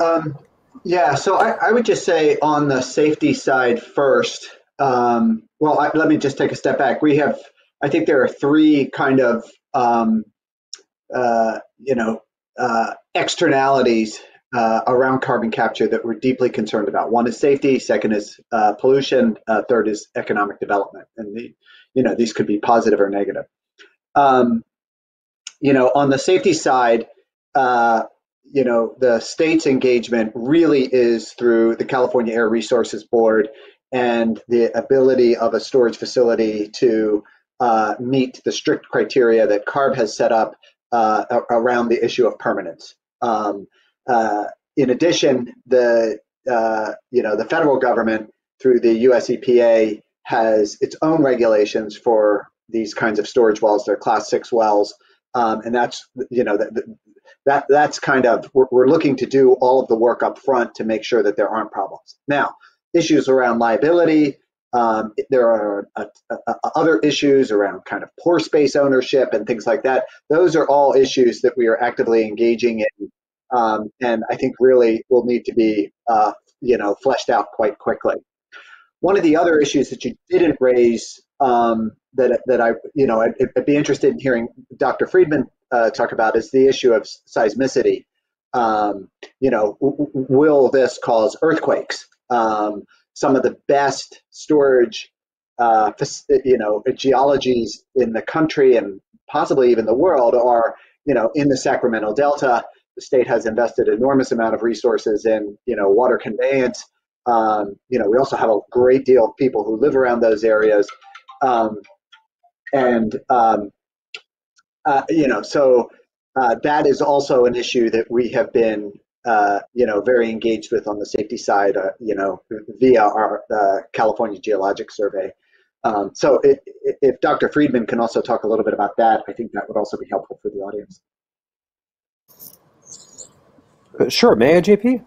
D: Um, yeah, so I, I, would just say on the safety side first. Um, well, I, let me just take a step back. We have, I think there are three kind of, um, uh, you know, uh, externalities uh, around carbon capture that we're deeply concerned about. One is safety, second is uh, pollution, uh, third is economic development, and the, you know these could be positive or negative. Um, you know, on the safety side, uh, you know the state's engagement really is through the California Air Resources Board and the ability of a storage facility to uh, meet the strict criteria that CARB has set up uh, around the issue of permanence. Um, in addition, the uh, you know the federal government through the U.S. EPA has its own regulations for these kinds of storage wells. They're Class Six wells, um, and that's you know that that that's kind of we're, we're looking to do all of the work up front to make sure that there aren't problems. Now, issues around liability. Um, there are uh, uh, other issues around kind of pore space ownership and things like that. Those are all issues that we are actively engaging in um, and I think really will need to be uh, you know fleshed out quite quickly. One of the other issues that you didn't raise um, that that I you know I'd, I'd, be interested in hearing Dr. Friedmann uh, talk about is the issue of seismicity. Um, you know, w- will this cause earthquakes? Um, some of the best storage, uh, you know, geologies in the country and possibly even the world are, you know, in the Sacramento Delta the state has invested enormous amount of resources in you know water conveyance Um, you know, we also have a great deal of people who live around those areas, um, and um, uh, you know, so uh, that is also an issue that we have been, uh, you know, very engaged with on the safety side, uh, you know, via our uh, California Geologic Survey. Um, so it, if Dr. Friedmann can also talk a little bit about that, I think that would also be helpful for the audience.
C: Uh, sure, may I, JP?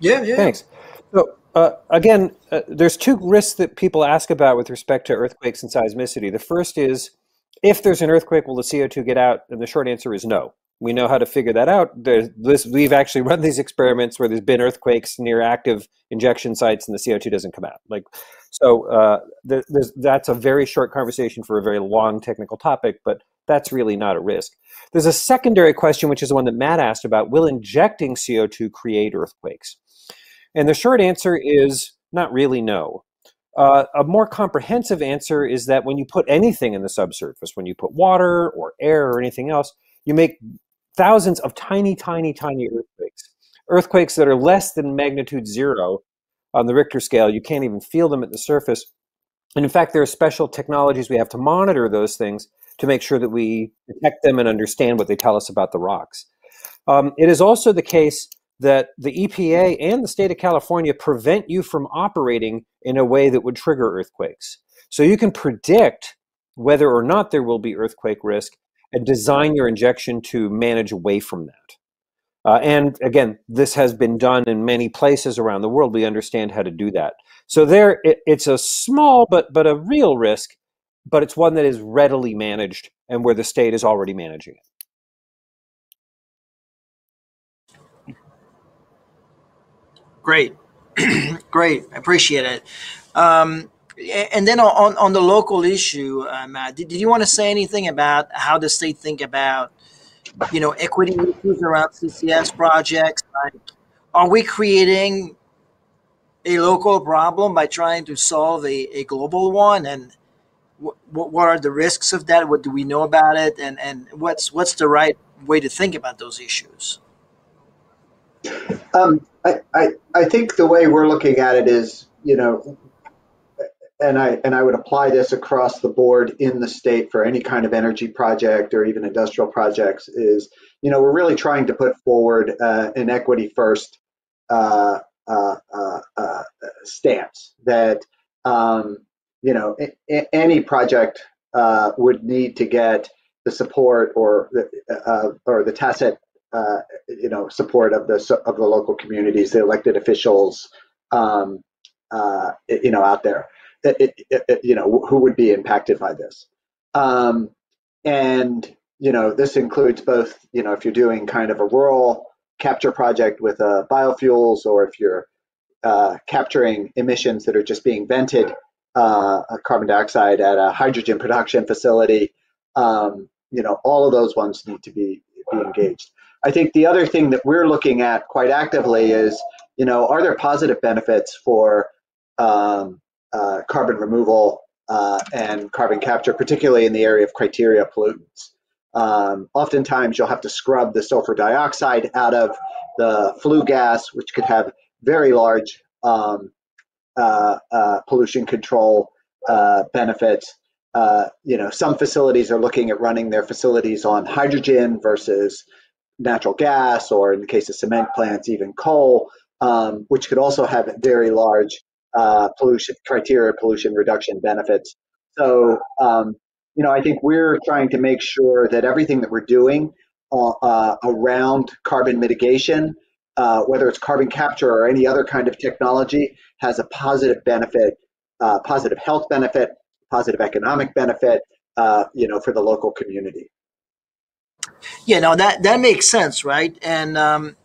A: Yeah, yeah.
C: Thanks. So uh, again, uh, there's two risks that people ask about with respect to earthquakes and seismicity. The first is if there's an earthquake, will the CO2 get out? And the short answer is no. We know how to figure that out. There's this, we've actually run these experiments where there's been earthquakes near active injection sites and the CO2 doesn't come out. Like, so uh, that's a very short conversation for a very long technical topic, but that's really not a risk. There's a secondary question, which is the one that Matt asked about, will injecting CO2 create earthquakes? And the short answer is not really no. Uh, a more comprehensive answer is that when you put anything in the subsurface, when you put water or air or anything else, you make thousands of tiny, tiny, tiny earthquakes. Earthquakes that are less than magnitude zero on the Richter scale. You can't even feel them at the surface. And in fact, there are special technologies we have to monitor those things to make sure that we detect them and understand what they tell us about the rocks. Um, it is also the case that the EPA and the state of California prevent you from operating in a way that would trigger earthquakes. So you can predict whether or not there will be earthquake risk and design your injection to manage away from that. Uh, and again, this has been done in many places around the world. We understand how to do that. So there, it, it's a small but but a real risk, but it's one that is readily managed and where the state is already managing it.
A: Great, great. I appreciate it. Um, and then on, on the local issue, uh, Matt, did, did you want to say anything about how the state think about, you know, equity issues around CCS projects? Like, are we creating a local problem by trying to solve a, a global one? And what, what are the risks of that? What do we know about it? And, and what's, what's the right way to think about those issues?
D: Um, I, I, I think the way we're looking at it is, you know, and I and I would apply this across the board in the state for any kind of energy project or even industrial projects. Is you know we're really trying to put forward uh, an equity first uh, uh, uh, uh stance that um, you know any project uh, would need to get the support or the or the tacit uh, you know, support of the of the local communities, the elected officials, um, uh, you know, out there, it, it, it, you know, who would be impacted by this, um, and you know, this includes both, you know, if you're doing kind of a rural capture project with uh, biofuels, or if you're uh, capturing emissions that are just being vented, uh, carbon dioxide at a hydrogen production facility. Um, you know, all of those ones need to be be engaged. I think the other thing that we're looking at quite actively is, you know, are there positive benefits for um, uh, carbon removal uh, and carbon capture, particularly in the area of criteria pollutants? Um, oftentimes, you'll have to scrub the sulfur dioxide out of the flue gas, which could have very large um, pollution control uh, benefits. Uh, you know, some facilities are looking at running their facilities on hydrogen versus natural gas, or in the case of cement plants, even coal, um, which could also have very large uh, pollution criteria pollution reduction benefits. So, um, you know, I think we're trying to make sure that everything that we're doing uh, uh, around carbon mitigation, uh, whether it's carbon capture or any other kind of technology, has a positive benefit, uh, positive health benefit, positive economic benefit, uh, you know, for the local community.
A: Yeah, no, that that makes sense, right? And um,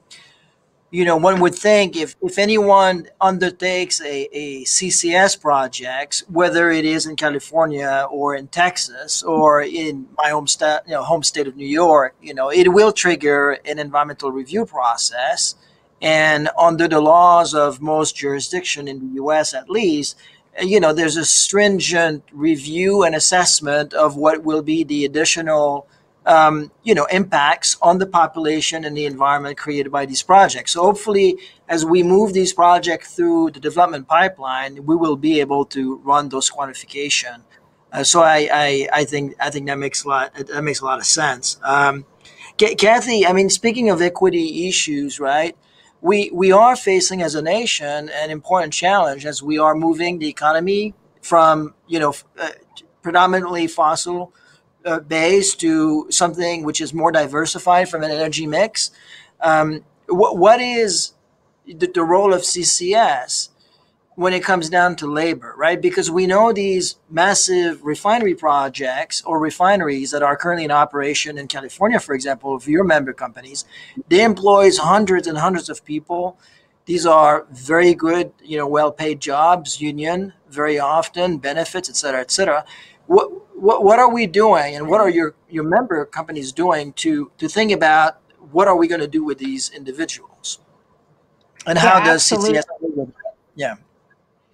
A: you know, one would think if if anyone undertakes a, a CCS project, whether it is in California or in Texas or in my home state, you know, home state of New York, you know, it will trigger an environmental review process. And under the laws of most jurisdiction in the U.S., at least, you know, there's a stringent review and assessment of what will be the additional um, you know, impacts on the population and the environment created by these projects. So hopefully, as we move these projects through the development pipeline, we will be able to run those quantification. Uh, so I, I, I think I think that makes a lot that makes a lot of sense. Um, Kathy, I mean, speaking of equity issues, right? We we are facing as a nation an important challenge as we are moving the economy from you know uh, predominantly fossil uh, base to something which is more diversified from an energy mix. Um, what, what is the, the role of CCS when it comes down to labor, right? Because we know these massive refinery projects or refineries that are currently in operation in California, for example, of your member companies, they employs hundreds and hundreds of people. These are very good, you know, well-paid jobs, union, very often benefits, et cetera, et cetera. What, what, what are we doing and what are your, your member companies doing to, to think about what are we going to do with these individuals? And how
B: Yeah,
A: does
B: absolutely.
A: CCS? Yeah.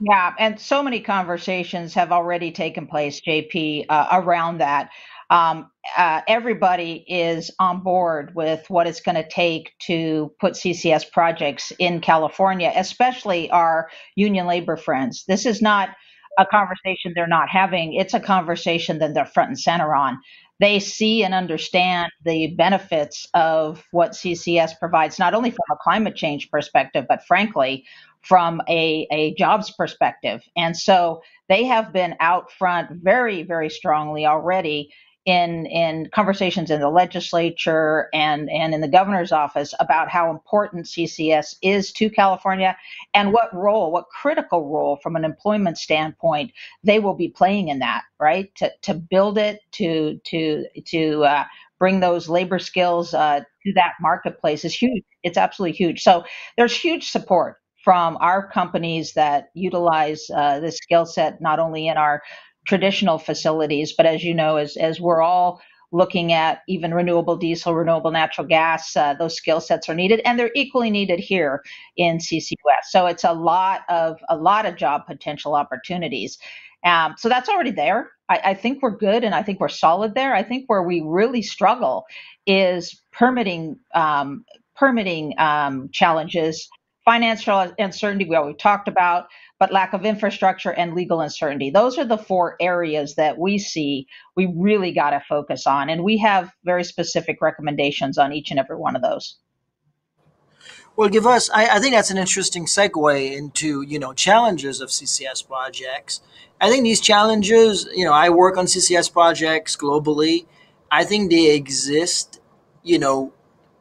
B: Yeah, and so many conversations have already taken place, JP, uh, around that. Um, uh, everybody is on board with what it's going to take to put CCS projects in California, especially our union labor friends. This is not a conversation they're not having, it's a conversation that they're front and center on. They see and understand the benefits of what CCS provides, not only from a climate change perspective, but frankly, from a, a jobs perspective. And so they have been out front very, very strongly already in in conversations in the legislature and and in the governor's office about how important CCS is to California and what role, what critical role from an employment standpoint they will be playing in that, right? To to build it, to to to uh, bring those labor skills uh, to that marketplace is huge. It's absolutely huge. So there's huge support from our companies that utilize uh, this skill set not only in our traditional facilities, but as you know, as as we're all looking at even renewable diesel, renewable natural gas, uh, those skill sets are needed, and they're equally needed here in CCUS. So it's a lot of a lot of job potential opportunities. Um, so that's already there. I, I think we're good, and I think we're solid there. I think where we really struggle is permitting um, permitting um, challenges financial uncertainty we already talked about but lack of infrastructure and legal uncertainty those are the four areas that we see we really got to focus on and we have very specific recommendations on each and every one of those
A: Well, give us. I, I think that's an interesting segue into you know challenges of CCS projects. I think these challenges, you know, I work on CCS projects globally. I think they exist, you know,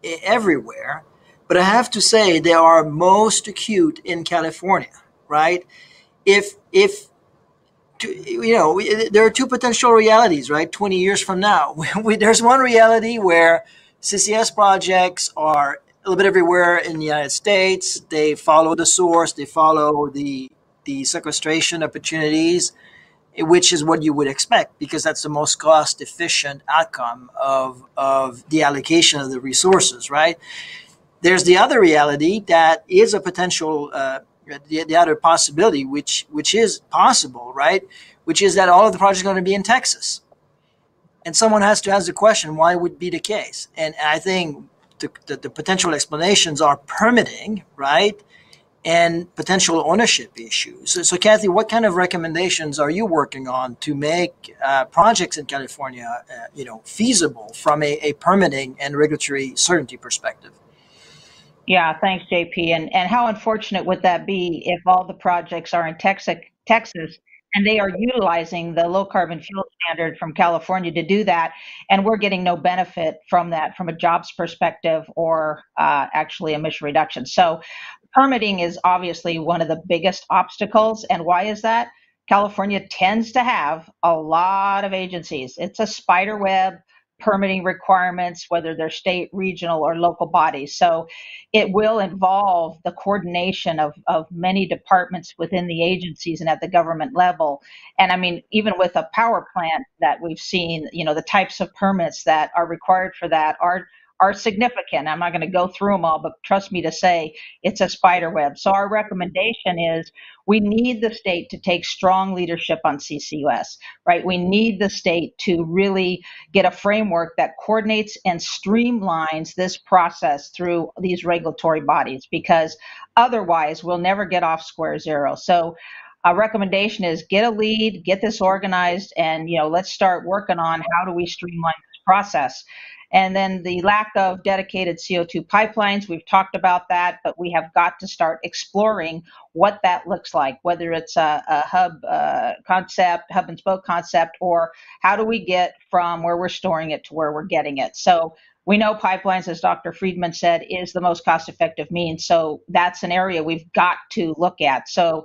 A: everywhere. But I have to say they are most acute in California, right? If if you know, there are two potential realities, right? 20 years from now, there's one reality where CCS projects are a little bit everywhere in the United States. They follow the source, they follow the the sequestration opportunities, which is what you would expect because that's the most cost efficient outcome of of the allocation of the resources, right? There's the other reality that is a potential uh, the, the other possibility which which is possible right? Which is that all of the projects are going to be in texas. And someone has to ask the question why would be the case? And i think the, the, the potential explanations are permitting right? And potential ownership issues. So, so kathy what kind of recommendations are you working on to make uh, projects in california uh, you know feasible from a, a permitting and regulatory certainty perspective
B: Yeah, thanks, JP. And and how unfortunate would that be if all the projects are in Texas, Texas, and they are utilizing the low carbon fuel standard from California to do that, and we're getting no benefit from that from a jobs perspective or uh, actually emission reduction. So permitting is obviously one of the biggest obstacles. And why is that? California tends to have a lot of agencies. It's a spider web permitting requirements, whether they're state, regional, or local bodies. So it will involve the coordination of, of many departments within the agencies and at the government level. And I mean, even with a power plant that we've seen, you know, the types of permits that are required for that are are significant. I'm not going to go through them all, but trust me to say it's a spider web. So our recommendation is we need the state to take strong leadership on CCUS, right? We need the state to really get a framework that coordinates and streamlines this process through these regulatory bodies because otherwise we'll never get off square zero. So a recommendation is get a lead, get this organized, and you know let's start working on how do we streamline this process. And then the lack of dedicated CO2 pipelines, we've talked about that, but we have got to start exploring what that looks like, whether it's a, a hub uh, concept, hub and spoke concept, or how do we get from where we're storing it to where we're getting it. So we know pipelines, as Dr. Friedmann said, is the most cost effective means. So that's an area we've got to look at. So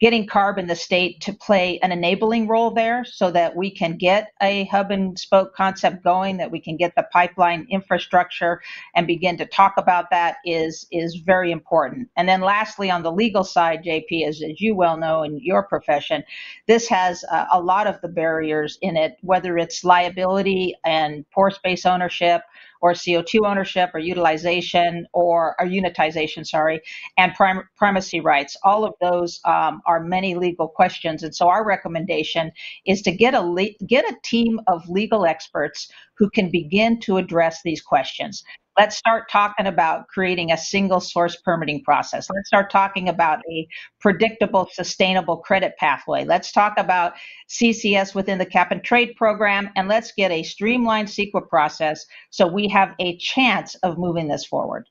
B: getting CARB in the state to play an enabling role there so that we can get a hub and spoke concept going, that we can get the pipeline infrastructure and begin to talk about that is, is very important. And then lastly, on the legal side, JP, as, as you well know in your profession, this has a lot of the barriers in it, whether it's liability and pore space ownership, or CO2 ownership or utilization or, or unitization, sorry, and prim- primacy rights. All of those um, are many legal questions. And so our recommendation is to get a le- get a team of legal experts who can begin to address these questions. Let's start talking about creating a single source permitting process. Let's start talking about a predictable, sustainable credit pathway. Let's talk about CCS within the cap and trade program, and let's get a streamlined CEQA process so we have a chance of moving this forward.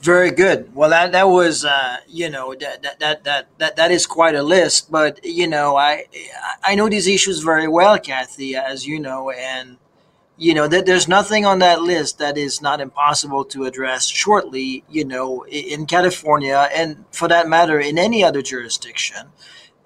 A: Very good. Well, that that was uh, you know that, that that that that is quite a list. But you know, I I know these issues very well, Kathy, as you know, and you know that there's nothing on that list that is not impossible to address shortly. You know, in California, and for that matter, in any other jurisdiction.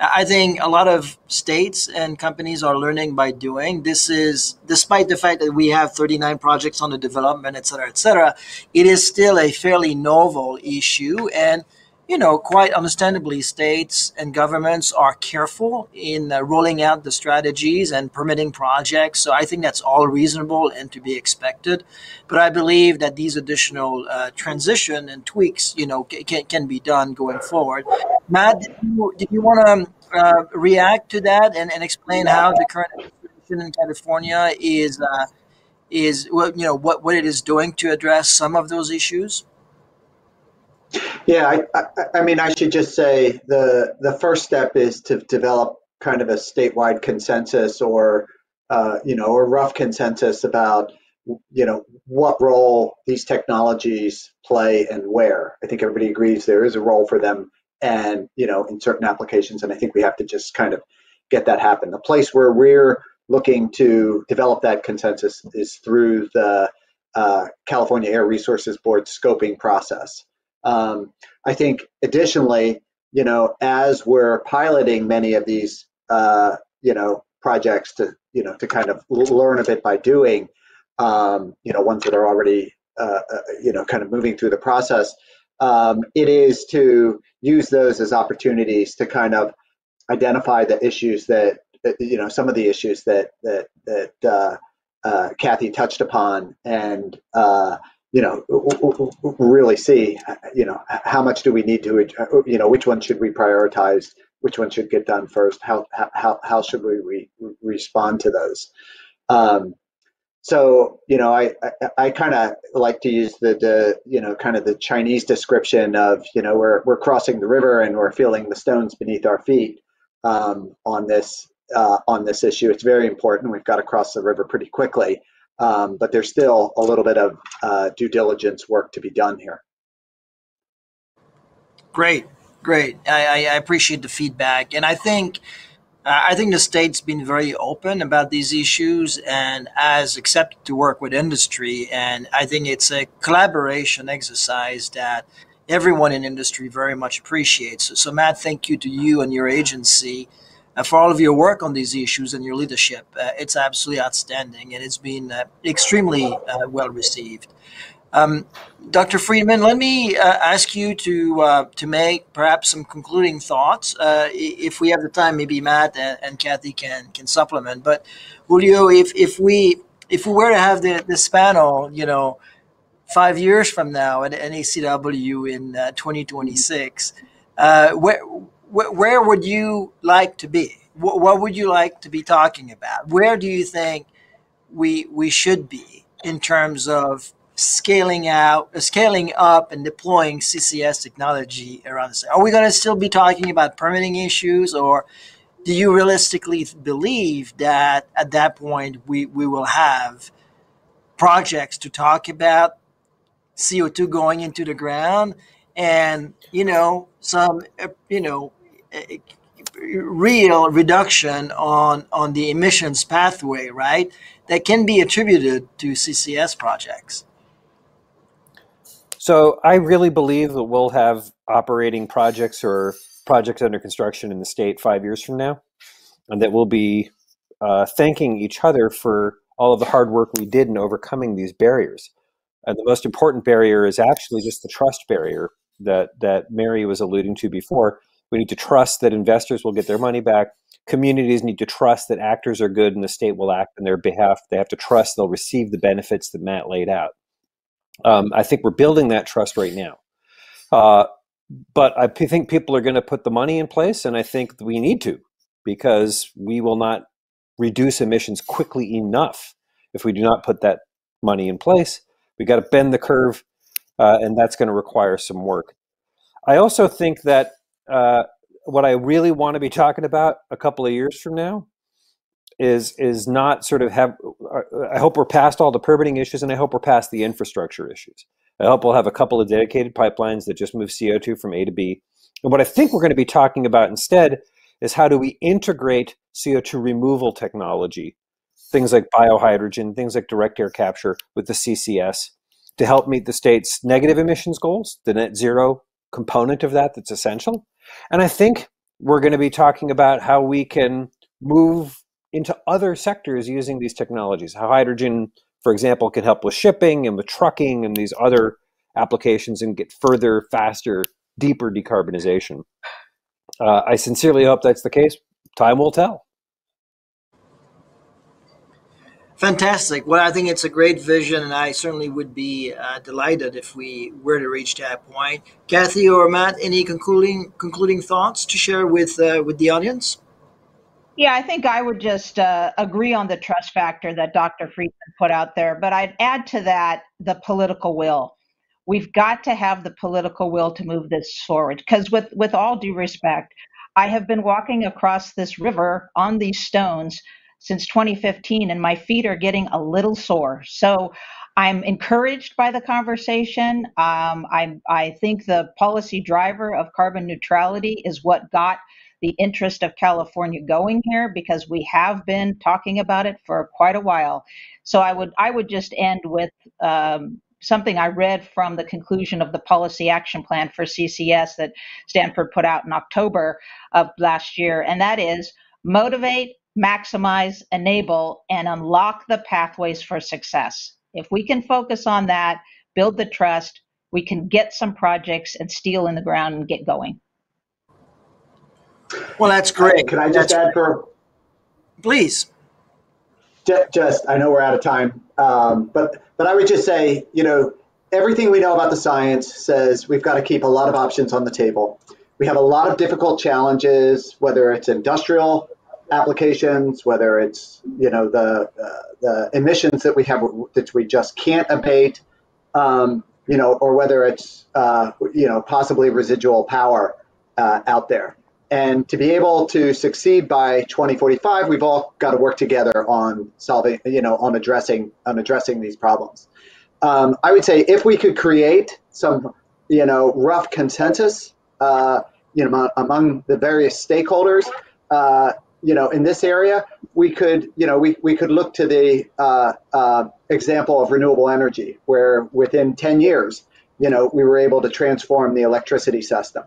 A: I think a lot of states and companies are learning by doing. This is, despite the fact that we have 39 projects on the development, et cetera, et cetera, it is still a fairly novel issue. And you know, quite understandably, states and governments are careful in uh, rolling out the strategies and permitting projects. So I think that's all reasonable and to be expected. But I believe that these additional uh, transition and tweaks, you know, can, can be done going forward. Matt, did you, did you want to uh, react to that and, and explain how the current administration in California is uh, is well, you know what what it is doing to address some of those issues?
D: Yeah, I, I, I, mean, I should just say the the first step is to develop kind of a statewide consensus or uh, you know a rough consensus about you know what role these technologies play and where. I think everybody agrees there is a role for them, and you know in certain applications, and I think we have to just kind of get that happen. The place where we're looking to develop that consensus is through the uh, California Air Resources Board scoping process. Um, I think additionally, you know, as we're piloting many of these, uh, you know, projects to, you know, to kind of learn a bit by doing, um, you know, ones that are already, uh, uh, you know, kind of moving through the process, um, it is to use those as opportunities to kind of identify the issues that, you know, some of the issues that that that uh, uh, Kathy touched upon, and uh, you know, really see, you know, how much do we need to, you know, which one should we prioritize, which one should get done first, how how how should we re- respond to those? Um, so you know, I I, I kind of like to use the the you know kind of the Chinese description of you know we're we're crossing the river and we're feeling the stones beneath our feet um, on this uh, on this issue. It's very important. We've got to cross the river pretty quickly um, but there's still a little bit of uh, due diligence work to be done here.
A: Great, great. I, I appreciate the feedback, and I think I think the state's been very open about these issues and has accepted to work with industry. And I think it's a collaboration exercise that everyone in industry very much appreciates. So, so Matt, thank you to you and your agency uh, for all of your work on these issues and your leadership. Uh, it's absolutely outstanding, and it's been uh, extremely uh, well received. Um, Dr. Friedmann, let me uh, ask you to uh, to make perhaps some concluding thoughts. Uh, if we have the time, maybe Matt and, and, Kathy can can supplement. But Julio, if if we if we were to have the, this panel, you know, five years from now at NACW in uh, 2026, uh, where, where where would you like to be? What, what would you like to be talking about? Where do you think we we should be in terms of scaling out, uh, scaling up, and deploying CCS technology around the state? Are we going to still be talking about permitting issues, or do you realistically believe that at that point we, we will have projects to talk about CO2 going into the ground and you know some uh, you know real reduction on on the emissions pathway right that can be attributed to CCS projects
C: so I really believe that we'll have operating projects or projects under construction in the state five years from now, and that we'll be uh, thanking each other for all of the hard work we did in overcoming these barriers. And the most important barrier is actually just the trust barrier that that Mary was alluding to before. We need to trust that investors will get their money back. Communities need to trust that actors are good and the state will act in their behalf. They have to trust they'll receive the benefits that Matt laid out. Um, I think we're building that trust right now. Uh, but I p- think people are going to put the money in place, and I think we need to because we will not reduce emissions quickly enough if we do not put that money in place. We got to bend the curve, uh, and that's going to require some work. I also think that uh, what I really want to be talking about a couple of years from now is is not sort of have. I hope we're past all the permitting issues, and I hope we're past the infrastructure issues. I hope we'll have a couple of dedicated pipelines that just move CO2 from A to B. And what I think we're going to be talking about instead is how do we integrate CO2 removal technology, things like biohydrogen, things like direct air capture with the CCS to help meet the state's negative emissions goals, the net zero component of that that's essential. And I think we're going to be talking about how we can move into other sectors using these technologies. How hydrogen, for example, can help with shipping and with trucking and these other applications and get further, faster, deeper decarbonization. Uh, I sincerely hope that's the case. Time will tell.
A: Fantastic. Well, I think it's a great vision, and I certainly would be uh, delighted if we were to reach that point. Kathy or Matt, any concluding concluding thoughts to share with uh, with the audience?
B: Yeah, I think I would just uh, agree on the trust factor that Dr. Friedmann put out there, but I'd add to that the political will. We've got to have the political will to move this forward. Because with with all due respect, I have been walking across this river on these stones since 2015, and my feet are getting a little sore. So I'm encouraged by the conversation. Um, I, I think the policy driver of carbon neutrality is what got the interest of California going here because we have been talking about it for quite a while. So I would I would just end with um, something I read from the conclusion of the policy action plan for CCS that Stanford put out in October of last year, and that is motivate, maximize, enable, and unlock the pathways for success. If we can focus on that, build the trust, we can get some projects and steel in the ground and get going.
A: Well, that's great.
D: Can I just
A: that's
D: add for?
A: Please.
D: Just, I know we're out of time, um, but but I would just say, you know, everything we know about the science says we've got to keep a lot of options on the table. We have a lot of difficult challenges, whether it's industrial applications, whether it's you know the uh, the emissions that we have that we just can't abate, um, you know, or whether it's uh, you know possibly residual power uh, out there. And to be able to succeed by 2045, we've all got to work together on solving, you know, on addressing on addressing these problems. Um, I would say if we could create some, you know, rough consensus, uh, you know, among the various stakeholders, uh, you know, in this area, we could, you know, we, we could look to the uh, uh example of renewable energy, where within 10 years, you know, we were able to transform the electricity system.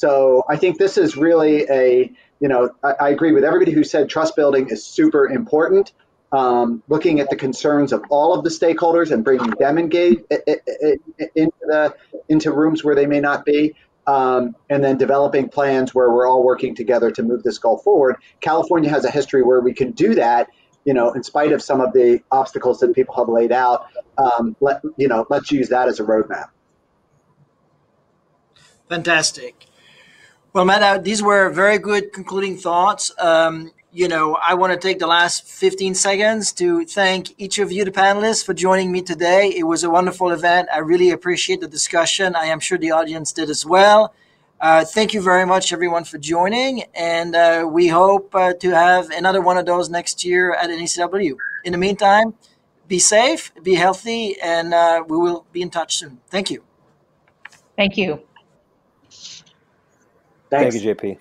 D: So I think this is really a, you know, I, I agree with everybody who said trust building is super important. um, looking at the concerns of all of the stakeholders and bringing them engaged into the into rooms where they may not be, um, and then developing plans where we're all working together to move this goal forward. California has a history where we can do that. You know, in spite of some of the obstacles that people have laid out, um, let you know, let's use that as a roadmap.
A: Fantastic. Well, Matt, uh, these were very good concluding thoughts. Um, you know, I want to take the last 15 seconds to thank each of you, the panelists, for joining me today. It was a wonderful event. I really appreciate the discussion. I am sure the audience did as well. Uh, thank you very much, everyone, for joining. And uh, we hope uh, to have another one of those next year at NACW. In the meantime, be safe, be healthy, and uh, we will be in touch soon. Thank you.
B: Thank you.
D: Thanks.
C: Thank you, JP.